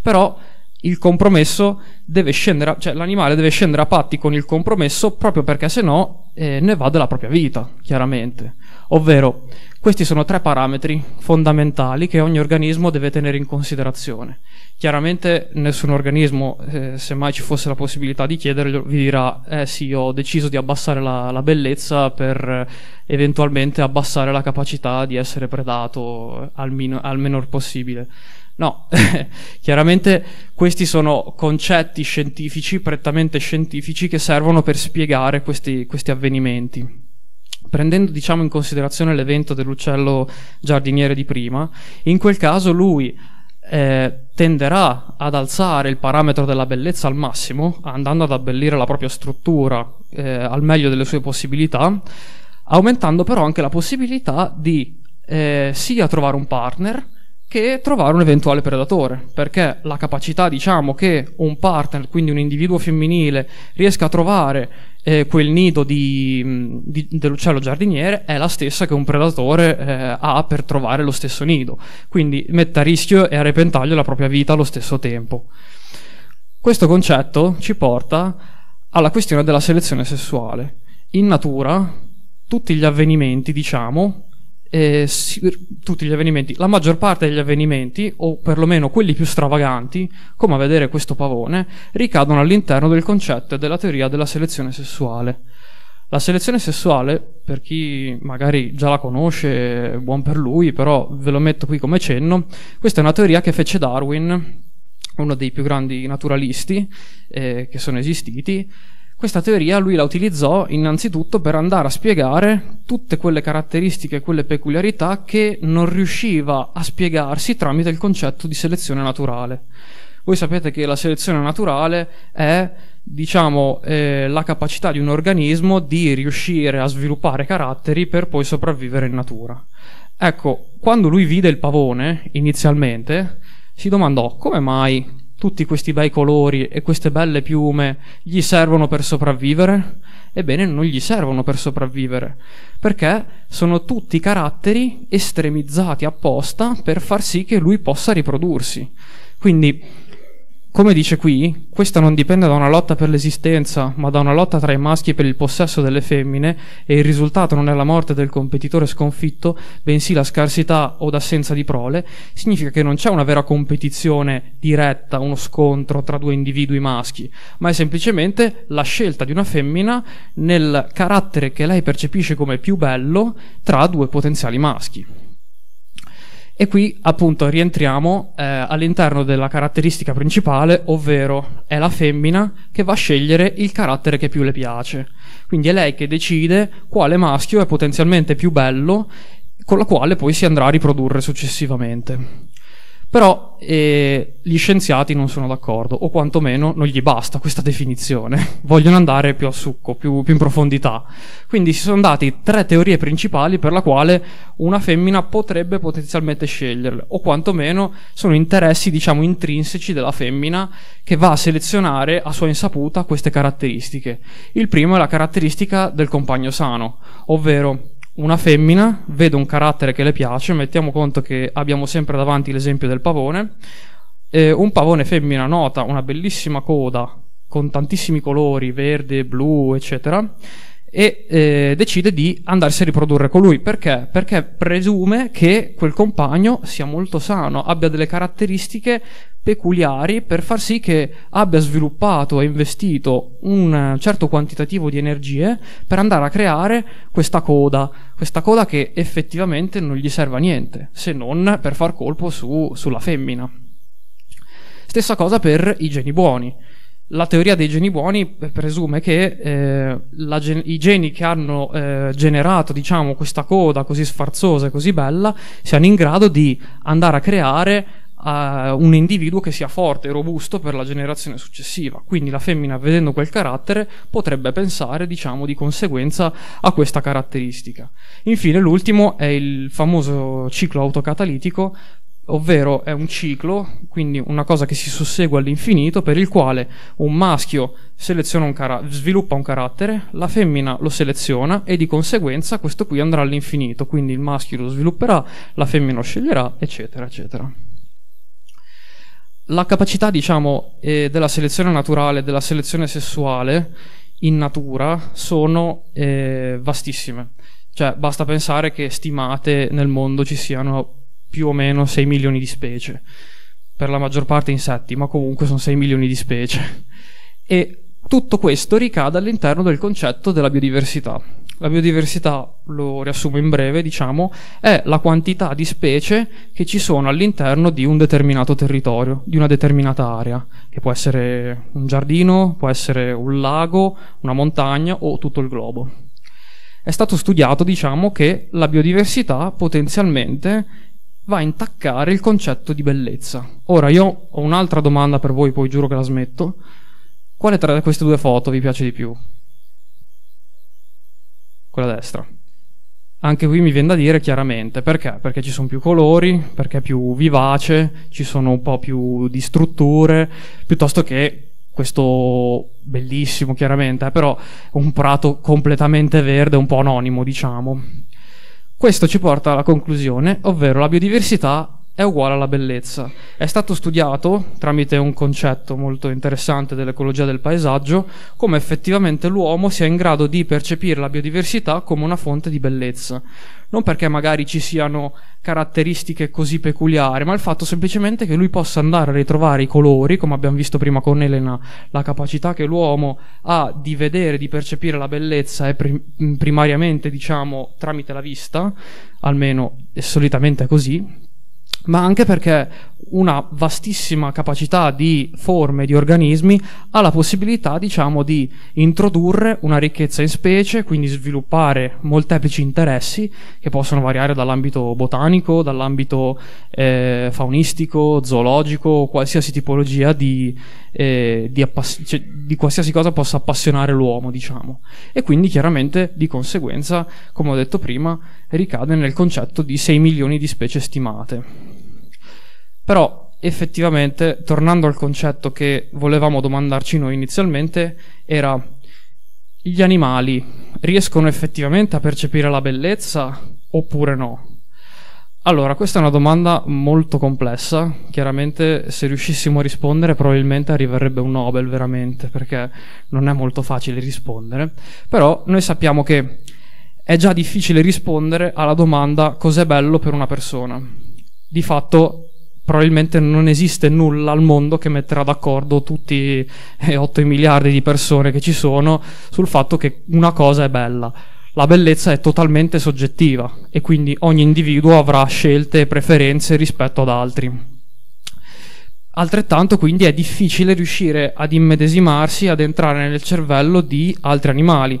Però il compromesso deve scendere, cioè l'animale deve scendere a patti con il compromesso proprio perché se no eh, ne va della propria vita, chiaramente. Ovvero, questi sono tre parametri fondamentali che ogni organismo deve tenere in considerazione. Chiaramente nessun organismo, eh, se mai ci fosse la possibilità di chiederlo, vi dirà, eh sì, ho deciso di abbassare la, la bellezza per eh, eventualmente abbassare la capacità di essere predato al, min- al menor possibile. No, chiaramente questi sono concetti scientifici, prettamente scientifici, che servono per spiegare questi, questi avvenimenti. Prendendo diciamo in considerazione l'evento dell'uccello giardiniere di prima, in quel caso lui eh, tenderà ad alzare il parametro della bellezza al massimo, andando ad abbellire la propria struttura eh, al meglio delle sue possibilità, aumentando però anche la possibilità di eh, sia trovare un partner che trovare un eventuale predatore, perché la capacità, diciamo, che un partner, quindi un individuo femminile, riesca a trovare eh, quel nido di, di, dell'uccello giardiniere è la stessa che un predatore eh, ha per trovare lo stesso nido, quindi mette a rischio e a repentaglio la propria vita allo stesso tempo. Questo concetto ci porta alla questione della selezione sessuale. In natura, tutti gli avvenimenti, diciamo, eh, tutti gli avvenimenti, la maggior parte degli avvenimenti, o perlomeno quelli più stravaganti, come a vedere questo pavone, ricadono all'interno del concetto e della teoria della selezione sessuale. La selezione sessuale, per chi magari già la conosce, buon per lui, però ve lo metto qui come cenno, questa è una teoria che fece Darwin, uno dei più grandi naturalisti eh, che sono esistiti, questa teoria lui la utilizzò innanzitutto per andare a spiegare tutte quelle caratteristiche, quelle peculiarità che non riusciva a spiegarsi tramite il concetto di selezione naturale. Voi sapete che la selezione naturale è, diciamo, eh, la capacità di un organismo di riuscire a sviluppare caratteri per poi sopravvivere in natura. Ecco, quando lui vide il pavone, inizialmente, si domandò come mai tutti questi bei colori e queste belle piume gli servono per sopravvivere? Ebbene, non gli servono per sopravvivere, perché sono tutti caratteri estremizzati apposta per far sì che lui possa riprodursi. Quindi come dice qui, questa non dipende da una lotta per l'esistenza, ma da una lotta tra i maschi per il possesso delle femmine e il risultato non è la morte del competitore sconfitto, bensì la scarsità o d'assenza di prole, significa che non c'è una vera competizione diretta, uno scontro tra due individui maschi, ma è semplicemente la scelta di una femmina nel carattere che lei percepisce come più bello tra due potenziali maschi. E qui appunto rientriamo eh, all'interno della caratteristica principale, ovvero è la femmina che va a scegliere il carattere che più le piace. Quindi è lei che decide quale maschio è potenzialmente più bello, con la quale poi si andrà a riprodurre successivamente. Però eh, gli scienziati non sono d'accordo, o quantomeno non gli basta questa definizione, vogliono andare più a succo, più, più in profondità. Quindi si sono dati tre teorie principali per la quale una femmina potrebbe potenzialmente sceglierle, o quantomeno sono interessi, diciamo, intrinseci della femmina che va a selezionare a sua insaputa queste caratteristiche. Il primo è la caratteristica del compagno sano, ovvero una femmina vede un carattere che le piace, mettiamo conto che abbiamo sempre davanti l'esempio del pavone, eh, un pavone femmina nota una bellissima coda con tantissimi colori, verde, blu, eccetera, e eh, decide di andarsi a riprodurre con lui. Perché? Perché presume che quel compagno sia molto sano, abbia delle caratteristiche peculiari per far sì che abbia sviluppato e investito un certo quantitativo di energie per andare a creare questa coda, questa coda che effettivamente non gli serve a niente, se non per far colpo su, sulla femmina. Stessa cosa per i geni buoni la teoria dei geni buoni presume che eh, gen- i geni che hanno eh, generato diciamo, questa coda così sfarzosa e così bella siano in grado di andare a creare uh, un individuo che sia forte e robusto per la generazione successiva. Quindi la femmina, vedendo quel carattere, potrebbe pensare, diciamo, di conseguenza a questa caratteristica. Infine, l'ultimo è il famoso ciclo autocatalitico ovvero è un ciclo, quindi una cosa che si sussegue all'infinito, per il quale un maschio un cara- sviluppa un carattere, la femmina lo seleziona e di conseguenza questo qui andrà all'infinito, quindi il maschio lo svilupperà, la femmina lo sceglierà, eccetera, eccetera. La capacità, diciamo, eh, della selezione naturale, della selezione sessuale in natura sono eh, vastissime. Cioè, basta pensare che stimate nel mondo ci siano più o meno 6 milioni di specie, per la maggior parte insetti, ma comunque sono 6 milioni di specie. E tutto questo ricade all'interno del concetto della biodiversità. La biodiversità, lo riassumo in breve, diciamo, è la quantità di specie che ci sono all'interno di un determinato territorio, di una determinata area, che può essere un giardino, può essere un lago, una montagna o tutto il globo. È stato studiato, diciamo, che la biodiversità potenzialmente va a intaccare il concetto di bellezza. Ora io ho un'altra domanda per voi, poi giuro che la smetto. Quale tra queste due foto vi piace di più? Quella destra. Anche qui mi viene da dire chiaramente perché? Perché ci sono più colori, perché è più vivace, ci sono un po' più di strutture, piuttosto che questo bellissimo chiaramente, eh, però un prato completamente verde, un po' anonimo diciamo. Questo ci porta alla conclusione, ovvero la biodiversità è uguale alla bellezza. È stato studiato, tramite un concetto molto interessante dell'ecologia del paesaggio, come effettivamente l'uomo sia in grado di percepire la biodiversità come una fonte di bellezza. Non perché magari ci siano caratteristiche così peculiari, ma il fatto semplicemente che lui possa andare a ritrovare i colori, come abbiamo visto prima con Elena, la capacità che l'uomo ha di vedere, di percepire la bellezza è prim- primariamente, diciamo, tramite la vista, almeno solitamente è così, ma anche perché una vastissima capacità di forme, di organismi, ha la possibilità, diciamo, di introdurre una ricchezza in specie, quindi sviluppare molteplici interessi che possono variare dall'ambito botanico, dall'ambito eh, faunistico, zoologico, qualsiasi tipologia di, eh, di, appass- cioè, di qualsiasi cosa possa appassionare l'uomo, diciamo. E quindi chiaramente, di conseguenza, come ho detto prima, ricade nel concetto di 6 milioni di specie stimate. Però effettivamente, tornando al concetto che volevamo domandarci noi inizialmente, era gli animali riescono effettivamente a percepire la bellezza oppure no? Allora, questa è una domanda molto complessa. Chiaramente, se riuscissimo a rispondere, probabilmente arriverebbe un Nobel veramente, perché non è molto facile rispondere. Però noi sappiamo che è già difficile rispondere alla domanda cos'è bello per una persona. Di fatto probabilmente non esiste nulla al mondo che metterà d'accordo tutti e 8 miliardi di persone che ci sono sul fatto che una cosa è bella. La bellezza è totalmente soggettiva e quindi ogni individuo avrà scelte e preferenze rispetto ad altri. Altrettanto quindi è difficile riuscire ad immedesimarsi, ad entrare nel cervello di altri animali,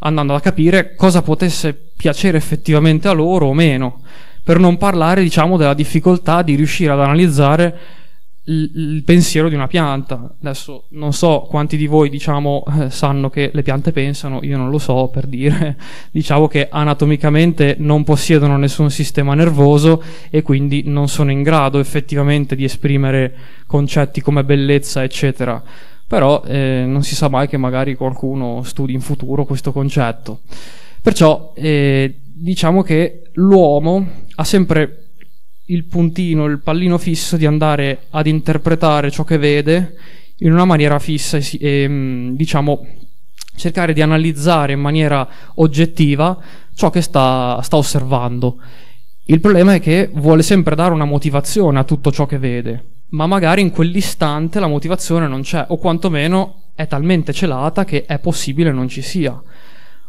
andando a capire cosa potesse piacere effettivamente a loro o meno Per non parlare, diciamo, della difficoltà di riuscire ad analizzare il, pensiero di una pianta. Adesso non so quanti di voi diciamo eh, sanno che le piante pensano, io non lo so per dire, diciamo che anatomicamente non possiedono nessun sistema nervoso e quindi non sono in grado effettivamente di esprimere concetti come bellezza, eccetera. Però eh, non si sa mai che magari qualcuno studi in futuro questo concetto. Perciò eh, diciamo che l'uomo ha sempre il puntino, il pallino fisso di andare ad interpretare ciò che vede in una maniera fissa e, e mm, diciamo cercare di analizzare in maniera oggettiva ciò che sta, sta osservando. Il problema è che vuole sempre dare una motivazione a tutto ciò che vede, ma magari in quell'istante la motivazione non c'è, o quantomeno è talmente celata che è possibile non ci sia.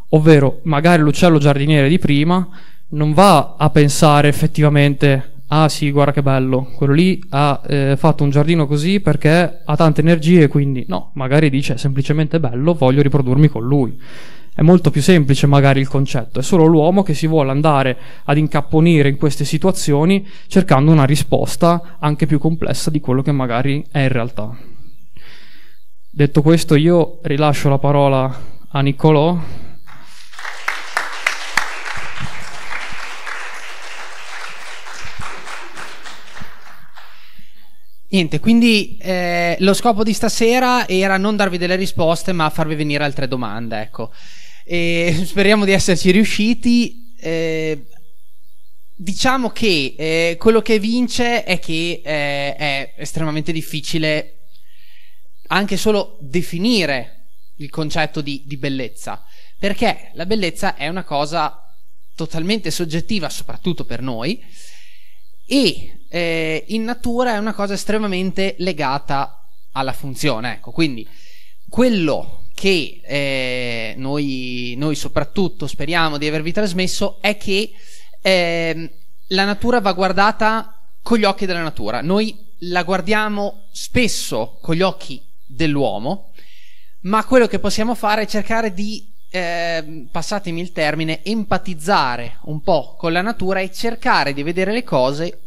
Ovvero, magari l'uccello giardiniere di prima non va a pensare effettivamente ah sì, guarda che bello, quello lì ha eh, fatto un giardino così perché ha tante energie, quindi no, magari dice semplicemente bello, voglio riprodurmi con lui. È molto più semplice magari il concetto, è solo l'uomo che si vuole andare ad incapponire in queste situazioni cercando una risposta anche più complessa di quello che magari è in realtà. Detto questo, io rilascio la parola a Niccolò Niente, quindi eh, lo scopo di stasera era non darvi delle risposte, ma farvi venire altre domande, ecco. E speriamo di esserci riusciti. Eh, diciamo che eh, quello che vince è che eh, è estremamente difficile anche solo definire il concetto di, di bellezza, perché la bellezza è una cosa totalmente soggettiva, soprattutto per noi, e eh, in natura è una cosa estremamente legata alla funzione. Ecco, quindi quello che eh, noi, noi, soprattutto speriamo di avervi trasmesso è che eh, la natura va guardata con gli occhi della natura. Noi la guardiamo spesso con gli occhi dell'uomo, ma quello che possiamo fare è cercare di, eh, passatemi il termine, empatizzare un po' con la natura e cercare di vedere le cose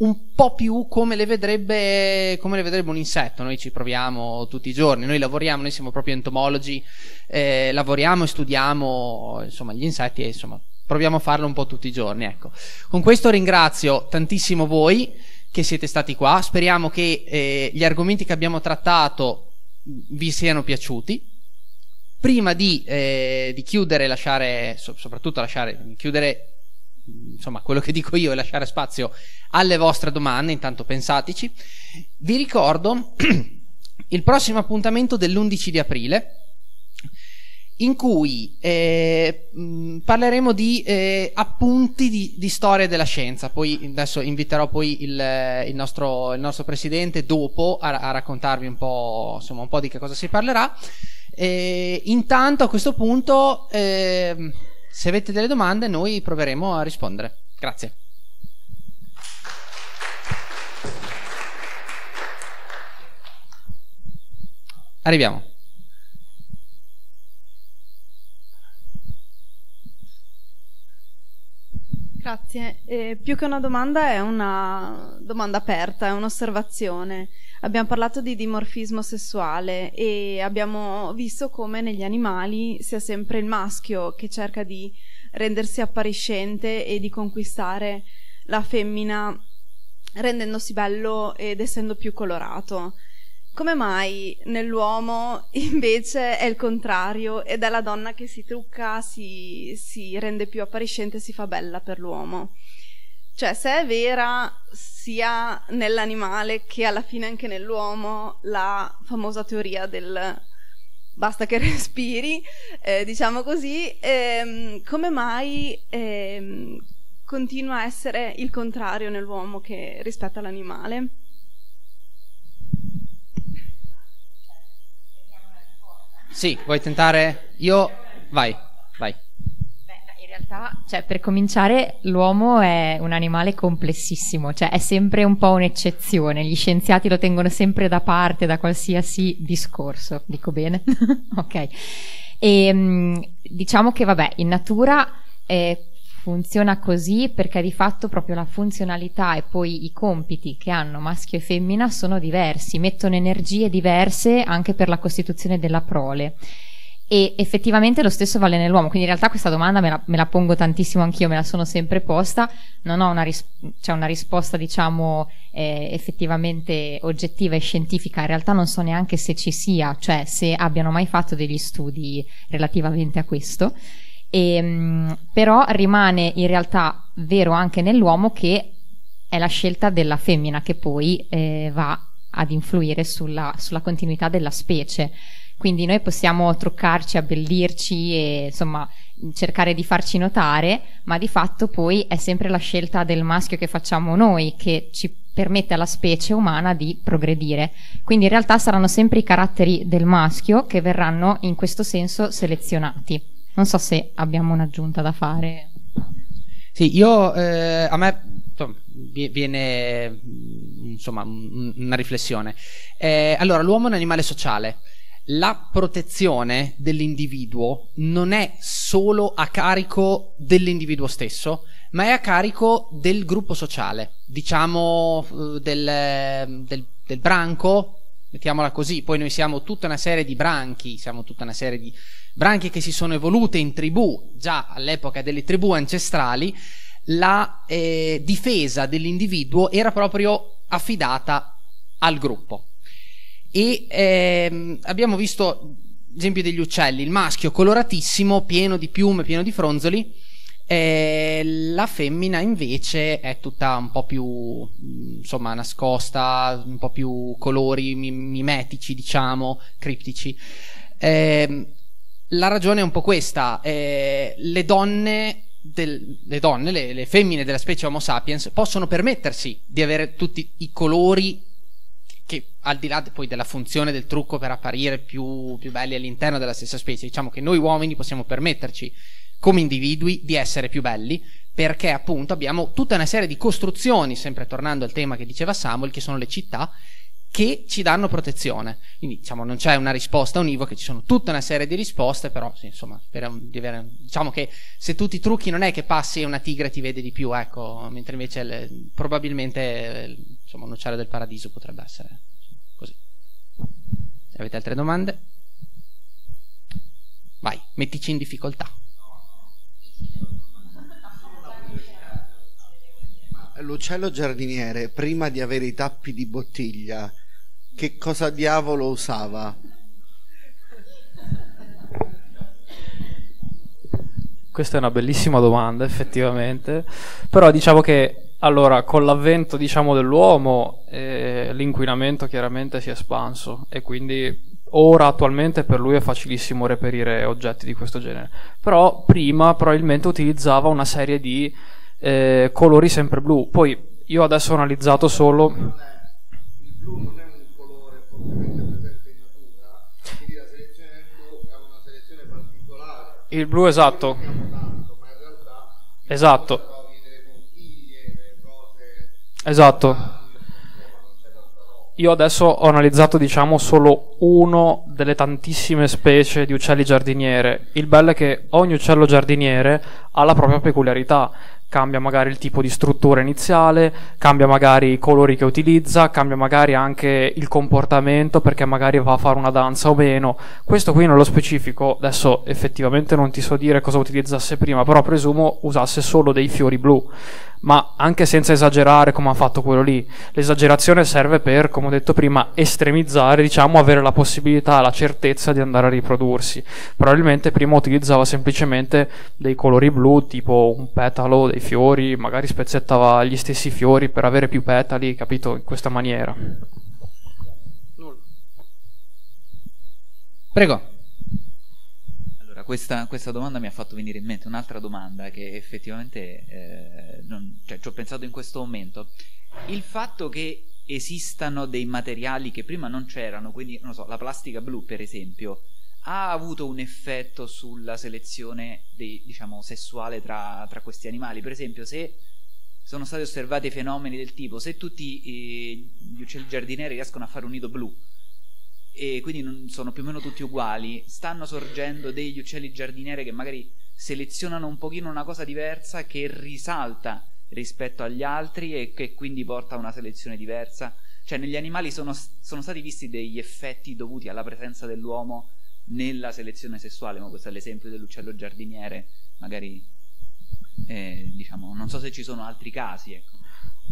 un po' più come le, vedrebbe, come le vedrebbe un insetto. Noi ci proviamo tutti i giorni, noi lavoriamo, noi siamo proprio entomologi, eh, lavoriamo e studiamo insomma, gli insetti e insomma, proviamo a farlo un po' tutti i giorni. Ecco. Con questo ringrazio tantissimo voi che siete stati qua, speriamo che eh, gli argomenti che abbiamo trattato vi siano piaciuti. Prima di, eh, di chiudere, lasciare, soprattutto lasciare, chiudere insomma, quello che dico io è lasciare spazio alle vostre domande, intanto pensateci. Vi ricordo il prossimo appuntamento dell'11 di aprile in cui eh, parleremo di eh, appunti di, di, storia della scienza. Poi adesso inviterò poi il, il, nostro, il nostro, presidente dopo a, a, raccontarvi un po', insomma, un po' di che cosa si parlerà. Eh, intanto a questo punto eh, se avete delle domande noi proveremo a rispondere. Grazie. Arriviamo. Grazie. Eh, più che una domanda è una domanda aperta, è un'osservazione. Abbiamo parlato di dimorfismo sessuale e abbiamo visto come negli animali sia sempre il maschio che cerca di rendersi appariscente e di conquistare la femmina rendendosi bello ed essendo più colorato. Come mai nell'uomo invece è il contrario ed è la donna che si trucca, si, si rende più appariscente, si fa bella per l'uomo? Cioè, se è vera sia nell'animale che alla fine anche nell'uomo la famosa teoria del basta che respiri, eh, diciamo così, ehm, come mai ehm, continua a essere il contrario nell'uomo che rispetto all'animale? Sì, vuoi tentare? Io... Vai, vai realtà, cioè, per cominciare, l'uomo è un animale complessissimo, cioè è sempre un po' un'eccezione. Gli scienziati lo tengono sempre da parte da qualsiasi discorso. Dico bene? ok. E, ehm, diciamo che, vabbè, in natura eh, funziona così perché di fatto proprio la funzionalità e poi i compiti che hanno maschio e femmina sono diversi, mettono energie diverse anche per la costituzione della prole. E effettivamente lo stesso vale nell'uomo, quindi in realtà questa domanda me la, me la pongo tantissimo anch'io, me la sono sempre posta, non ho una, ris- cioè una risposta diciamo eh, effettivamente oggettiva e scientifica, in realtà non so neanche se ci sia, cioè se abbiano mai fatto degli studi relativamente a questo. E, ehm, però rimane in realtà vero anche nell'uomo che è la scelta della femmina che poi eh, va ad influire sulla, sulla continuità della specie. Quindi noi possiamo truccarci, abbellirci e insomma cercare di farci notare, ma di fatto poi è sempre la scelta del maschio che facciamo noi che ci permette alla specie umana di progredire. Quindi in realtà saranno sempre i caratteri del maschio che verranno in questo senso selezionati. Non so se abbiamo un'aggiunta da fare. Sì, io eh, a me viene insomma una riflessione. Eh, allora, l'uomo è un animale sociale la protezione dell'individuo non è solo a carico dell'individuo stesso, ma è a carico del gruppo sociale, diciamo eh, del, del, del branco, mettiamola così, poi noi siamo tutta una serie di branchi, siamo tutta una serie di branchi che si sono evolute in tribù, già all'epoca delle tribù ancestrali, la eh, difesa dell'individuo era proprio affidata al gruppo. E ehm, abbiamo visto l'esempio degli uccelli, il maschio coloratissimo, pieno di piume, pieno di fronzoli, eh, la femmina invece è tutta un po' più insomma nascosta, un po' più colori mimetici, diciamo, criptici. Eh, la ragione è un po' questa: eh, le donne, del, le, donne le, le femmine della specie Homo sapiens possono permettersi di avere tutti i colori che al di là poi della funzione del trucco per apparire più, più belli all'interno della stessa specie, diciamo che noi uomini possiamo permetterci come individui di essere più belli perché appunto abbiamo tutta una serie di costruzioni, sempre tornando al tema che diceva Samuel, che sono le città, che ci danno protezione. Quindi diciamo non c'è una risposta univoca, ci sono tutta una serie di risposte, però sì, insomma, avere, diciamo che se tu ti trucchi non è che passi e una tigre ti vede di più, ecco, mentre invece le, probabilmente insomma, un uccello del paradiso potrebbe essere così. Se avete altre domande? Vai, mettici in difficoltà. L'uccello giardiniere, prima di avere i tappi di bottiglia, che cosa diavolo usava? Questa è una bellissima domanda, effettivamente. Però diciamo che allora, con l'avvento diciamo, dell'uomo, eh, l'inquinamento chiaramente si è espanso e quindi ora attualmente per lui è facilissimo reperire oggetti di questo genere. Però prima probabilmente utilizzava una serie di eh, colori sempre blu. Poi io adesso ho analizzato solo. Il blu non è un colore fortemente presente in natura, quindi la selezione del blu è una selezione particolare. Il blu esatto. Esatto. Esatto. Io adesso ho analizzato, diciamo, solo uno delle tantissime specie di uccelli giardiniere. Il bello è che ogni uccello giardiniere ha la propria peculiarità cambia magari il tipo di struttura iniziale, cambia magari i colori che utilizza, cambia magari anche il comportamento perché magari va a fare una danza o meno. Questo qui nello specifico, adesso effettivamente non ti so dire cosa utilizzasse prima, però presumo usasse solo dei fiori blu ma anche senza esagerare come ha fatto quello lì. L'esagerazione serve per, come ho detto prima, estremizzare, diciamo, avere la possibilità, la certezza di andare a riprodursi. Probabilmente prima utilizzava semplicemente dei colori blu, tipo un petalo, dei fiori, magari spezzettava gli stessi fiori per avere più petali, capito, in questa maniera. Prego questa, questa, domanda mi ha fatto venire in mente un'altra domanda che effettivamente eh, non, cioè, ci ho pensato in questo momento. Il fatto che esistano dei materiali che prima non c'erano, quindi non so, la plastica blu per esempio, ha avuto un effetto sulla selezione dei, diciamo, sessuale tra, tra, questi animali. Per esempio, se sono stati osservati fenomeni del tipo se tutti eh, gli uccelli giardinieri riescono a fare un nido blu, e quindi sono più o meno tutti uguali, stanno sorgendo degli uccelli giardinieri che magari selezionano un pochino una cosa diversa che risalta rispetto agli altri e che quindi porta a una selezione diversa. Cioè negli animali sono, sono stati visti degli effetti dovuti alla presenza dell'uomo nella selezione sessuale, ma questo è l'esempio dell'uccello giardiniere, magari eh, diciamo, non so se ci sono altri casi. Ecco.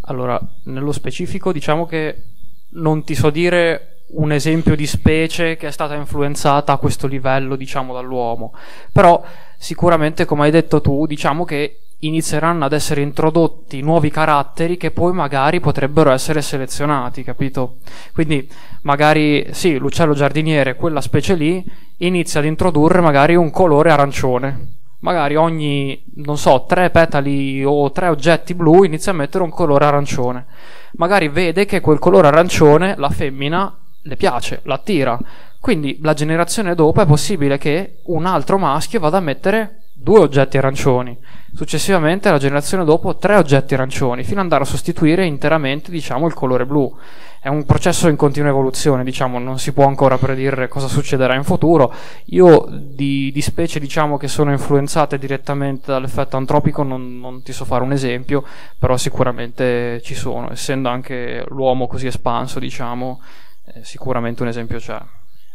Allora, nello specifico diciamo che non ti so dire un esempio di specie che è stata influenzata a questo livello, diciamo, dall'uomo. Però sicuramente, come hai detto tu, diciamo che inizieranno ad essere introdotti nuovi caratteri che poi magari potrebbero essere selezionati, capito? Quindi magari sì, l'uccello giardiniere, quella specie lì, inizia ad introdurre magari un colore arancione. Magari ogni, non so, tre petali o tre oggetti blu inizia a mettere un colore arancione. Magari vede che quel colore arancione la femmina le piace, l'attira. Quindi la generazione dopo è possibile che un altro maschio vada a mettere due oggetti arancioni, successivamente la generazione dopo tre oggetti arancioni, fino ad andare a sostituire interamente diciamo, il colore blu. È un processo in continua evoluzione, diciamo, non si può ancora predire cosa succederà in futuro. Io di, di specie diciamo, che sono influenzate direttamente dall'effetto antropico non, non ti so fare un esempio, però sicuramente ci sono, essendo anche l'uomo così espanso, diciamo, eh, sicuramente un esempio c'è.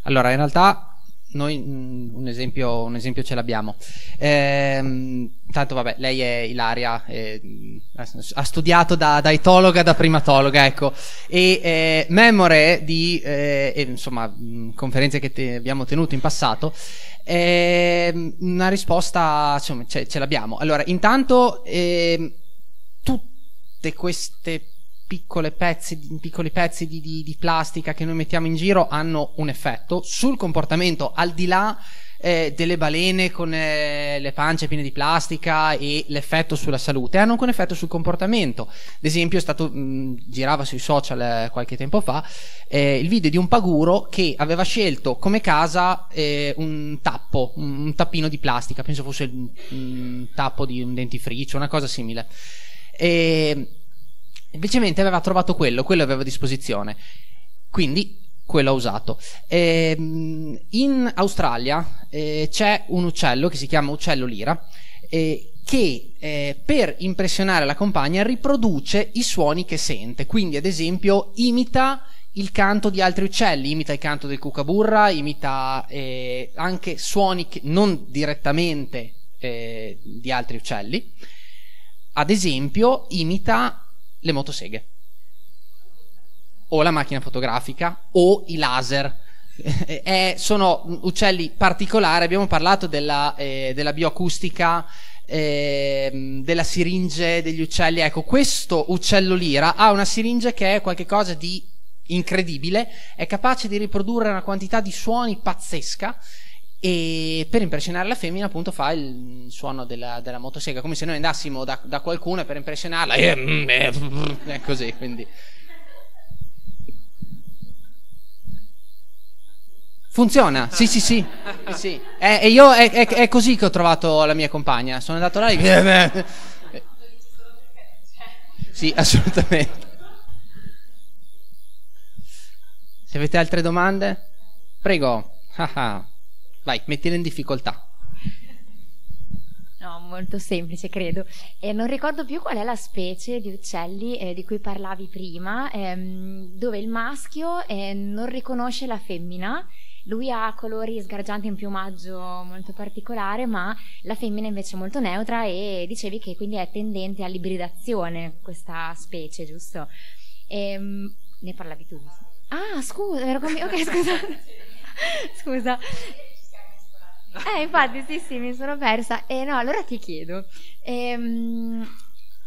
Allora, in realtà noi mm, un esempio, un esempio, ce l'abbiamo. Ehm, tanto vabbè, lei è Ilaria, eh, ha studiato da, da, etologa, da primatologa, ecco, e eh, memore di eh, insomma, mm, conferenze che te, abbiamo tenuto in passato, ehm, una risposta insomma, ce, ce, l'abbiamo. Allora, intanto ehm, tutte queste pezzi, piccoli pezzi di, di, di, plastica che noi mettiamo in giro hanno un effetto sul comportamento al di là eh, delle balene con eh, le pance piene di plastica e l'effetto sulla salute. Hanno anche un effetto sul comportamento. Ad esempio stato mh, girava sui social eh, qualche tempo fa eh, il video di un paguro che aveva scelto come casa eh, un tappo un, un, tappino di plastica. Penso fosse un tappo di un dentifricio una cosa simile. E Semplicemente aveva trovato quello, quello aveva a disposizione. Quindi quello ha usato. E, ehm, in Australia eh, c'è un uccello che si chiama uccello lira eh, che eh, per impressionare la compagna riproduce i suoni che sente. Quindi, ad esempio, imita il canto di altri uccelli, imita il canto del cucaburra, imita eh, anche suoni che non direttamente eh, di altri uccelli. Ad esempio, imita le motoseghe o la macchina fotografica o i laser. eh, sono uccelli particolari, abbiamo parlato della, eh, della bioacustica, eh, della siringe degli uccelli. Ecco, questo uccello lira ha una siringe che è qualcosa di incredibile, è capace di riprodurre una quantità di suoni pazzesca e per impressionare la femmina appunto fa il suono della, della motosega come se noi andassimo da, da qualcuno e per impressionarla è così quindi. Funziona? Sì sì sì, sì. E, e io è, è, è, così che ho trovato la mia compagna. Sono andato là e sì assolutamente. Se avete altre domande prego Vai, mettila in difficoltà. No, molto semplice, credo. E non ricordo più qual è la specie di uccelli eh, di cui parlavi prima, ehm, dove il maschio eh, non riconosce la femmina. Lui ha colori sgargianti, un piumaggio molto particolare, ma la femmina invece è molto neutra e dicevi che quindi è tendente all'ibridazione questa specie, giusto? Ehm, ne parlavi tu? Ah, scusa, ero con... Ok, scusa. scusa. Eh, infatti, sì, sì, mi sono persa. E eh, no, allora ti chiedo, ehm,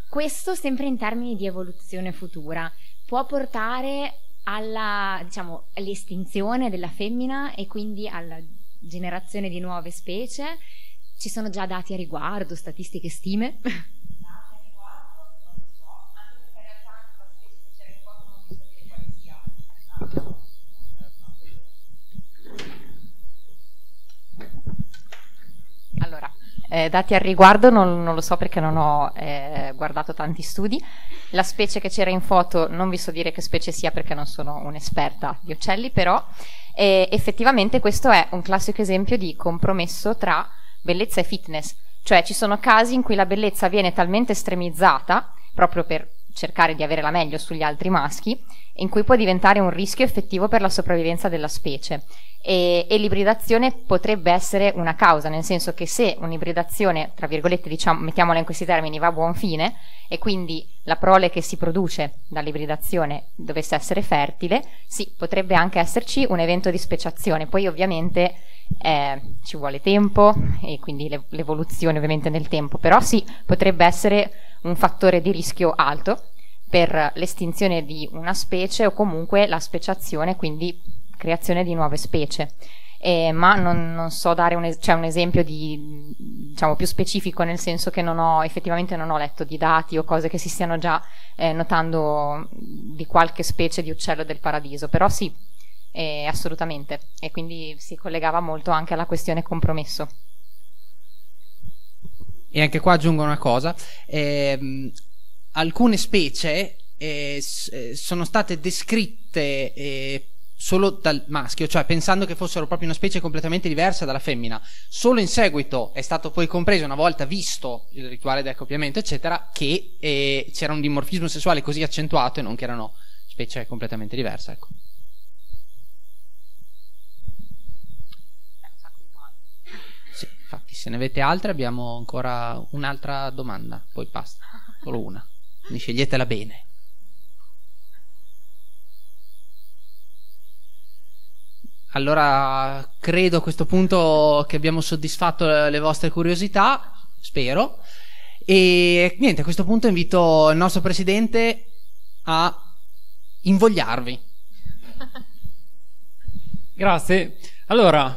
questo sempre in termini di evoluzione futura può portare alla, diciamo, all'estinzione della femmina e quindi alla generazione di nuove specie? Ci sono già dati a riguardo, statistiche, stime? Allora, eh, dati al riguardo non, non, lo so perché non ho eh, guardato tanti studi. La specie che c'era in foto non vi so dire che specie sia perché non sono un'esperta di uccelli, però eh, effettivamente questo è un classico esempio di compromesso tra bellezza e fitness. Cioè ci sono casi in cui la bellezza viene talmente estremizzata, proprio per cercare di avere la meglio sugli altri maschi, in cui può diventare un rischio effettivo per la sopravvivenza della specie. E, e, l'ibridazione potrebbe essere una causa, nel senso che se un'ibridazione, tra virgolette, diciamo, mettiamola in questi termini, va a buon fine e quindi la prole che si produce dall'ibridazione dovesse essere fertile, sì, potrebbe anche esserci un evento di speciazione. Poi ovviamente eh, ci vuole tempo e quindi l'evoluzione ovviamente nel tempo, però sì, potrebbe essere un fattore di rischio alto per l'estinzione di una specie o comunque la speciazione, quindi creazione di nuove specie. Eh, ma non, non, so dare un, es- cioè un esempio di, diciamo, più specifico, nel senso che non ho, effettivamente non ho letto di dati o cose che si stiano già eh, notando di qualche specie di uccello del paradiso, però sì, eh, assolutamente, e quindi si collegava molto anche alla questione compromesso. E anche qua aggiungo una cosa, ehm, alcune specie eh, eh, sono state descritte eh, solo dal maschio, cioè pensando che fossero proprio una specie completamente diversa dalla femmina. Solo in seguito è stato poi compreso, una volta visto il rituale del accoppiamento, eccetera, che eh, c'era un dimorfismo sessuale così accentuato e non che erano specie completamente diverse. Ecco. Sì, infatti, se ne avete altre abbiamo ancora un'altra domanda, poi basta, solo una. Quindi sceglietela bene. Allora, credo a questo punto che abbiamo soddisfatto le vostre curiosità, spero. E niente, a questo punto invito il nostro presidente a invogliarvi. Grazie. Allora,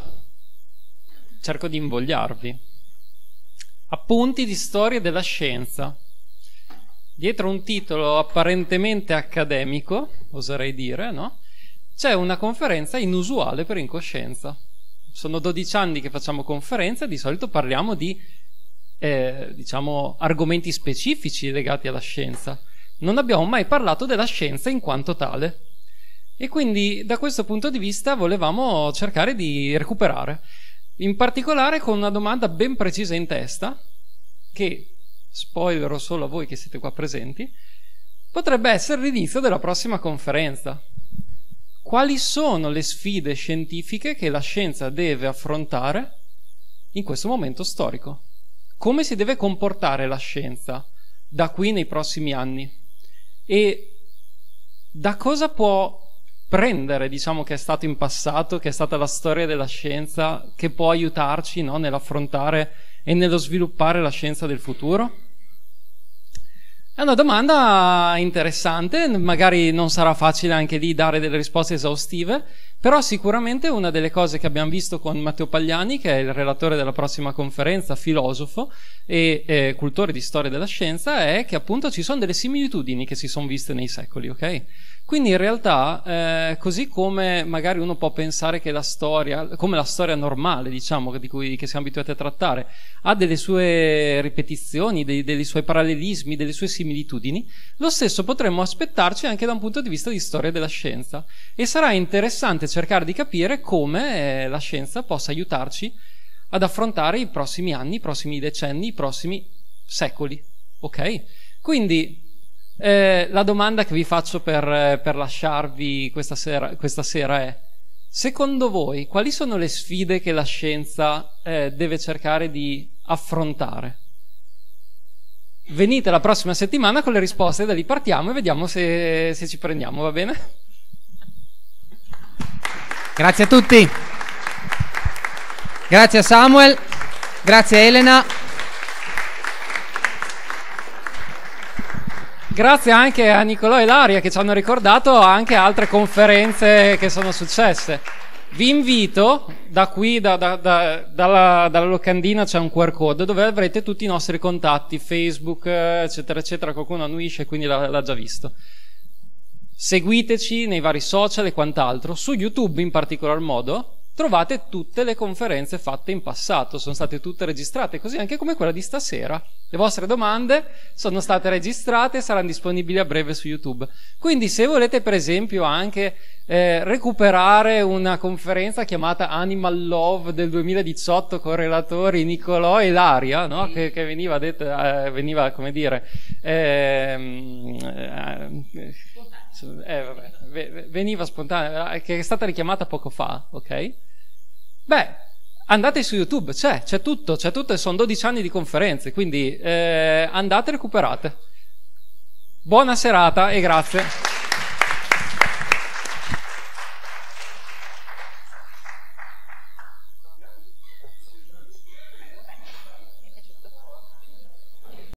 cerco di invogliarvi. Appunti di storia della scienza. Dietro un titolo apparentemente accademico, oserei dire, no? C'è una conferenza inusuale per incoscienza. Sono 12 anni che facciamo conferenze, di solito parliamo di eh, diciamo, argomenti specifici legati alla scienza. Non abbiamo mai parlato della scienza in quanto tale. E quindi da questo punto di vista volevamo cercare di recuperare. In particolare con una domanda ben precisa in testa, che spoilerò solo a voi che siete qua presenti, potrebbe essere l'inizio della prossima conferenza quali sono le sfide scientifiche che la scienza deve affrontare in questo momento storico. Come si deve comportare la scienza da qui nei prossimi anni e da cosa può prendere, diciamo, che è stato in passato, che è stata la storia della scienza, che può aiutarci no, nell'affrontare e nello sviluppare la scienza del futuro? È una domanda interessante, magari non sarà facile anche lì dare delle risposte esaustive, però sicuramente una delle cose che abbiamo visto con Matteo Pagliani, che è il relatore della prossima conferenza, filosofo e eh, cultore di storia della scienza, è che appunto ci sono delle similitudini che si sono viste nei secoli, ok? Quindi in realtà, eh, così come magari uno può pensare che la storia, come la storia normale, diciamo, di cui siamo abituati a trattare, ha delle sue ripetizioni, dei, dei suoi parallelismi, delle sue similitudini, lo stesso potremmo aspettarci anche da un punto di vista di storia della scienza. E sarà interessante cercare di capire come eh, la scienza possa aiutarci ad affrontare i prossimi anni, i prossimi decenni, i prossimi secoli. Ok? Quindi eh, la domanda che vi faccio per, per lasciarvi questa sera, questa sera, è, secondo voi, quali sono le sfide che la scienza eh, deve cercare di affrontare? Venite la prossima settimana con le risposte, da lì partiamo e vediamo se, se ci prendiamo, va bene? Grazie a tutti. Grazie a Samuel, grazie a Elena. Grazie anche a Nicolò e Laria che ci hanno ricordato anche altre conferenze che sono successe. Vi invito, da qui, da, da, da, dalla, dalla, locandina c'è un QR code dove avrete tutti i nostri contatti, Facebook, eccetera, eccetera. Qualcuno annuisce, quindi l'ha, l'ha già visto. Seguiteci nei vari social e quant'altro, su YouTube in particolar modo, trovate tutte le conferenze fatte in passato, sono state tutte registrate, così anche come quella di stasera. Le vostre domande sono state registrate e saranno disponibili a breve su YouTube. Quindi se volete per esempio anche eh, recuperare una conferenza chiamata Animal Love del 2018 con relatori Nicolò e Laria, no? che, che, veniva, detta, eh, veniva, come dire, ehm, eh, eh, vabbè, veniva spontanea, che è stata richiamata poco fa, ok? Beh, andate su YouTube, c'è, c'è tutto, c'è tutto, sono 12 anni di conferenze, quindi eh, andate e recuperate. Buona serata e grazie.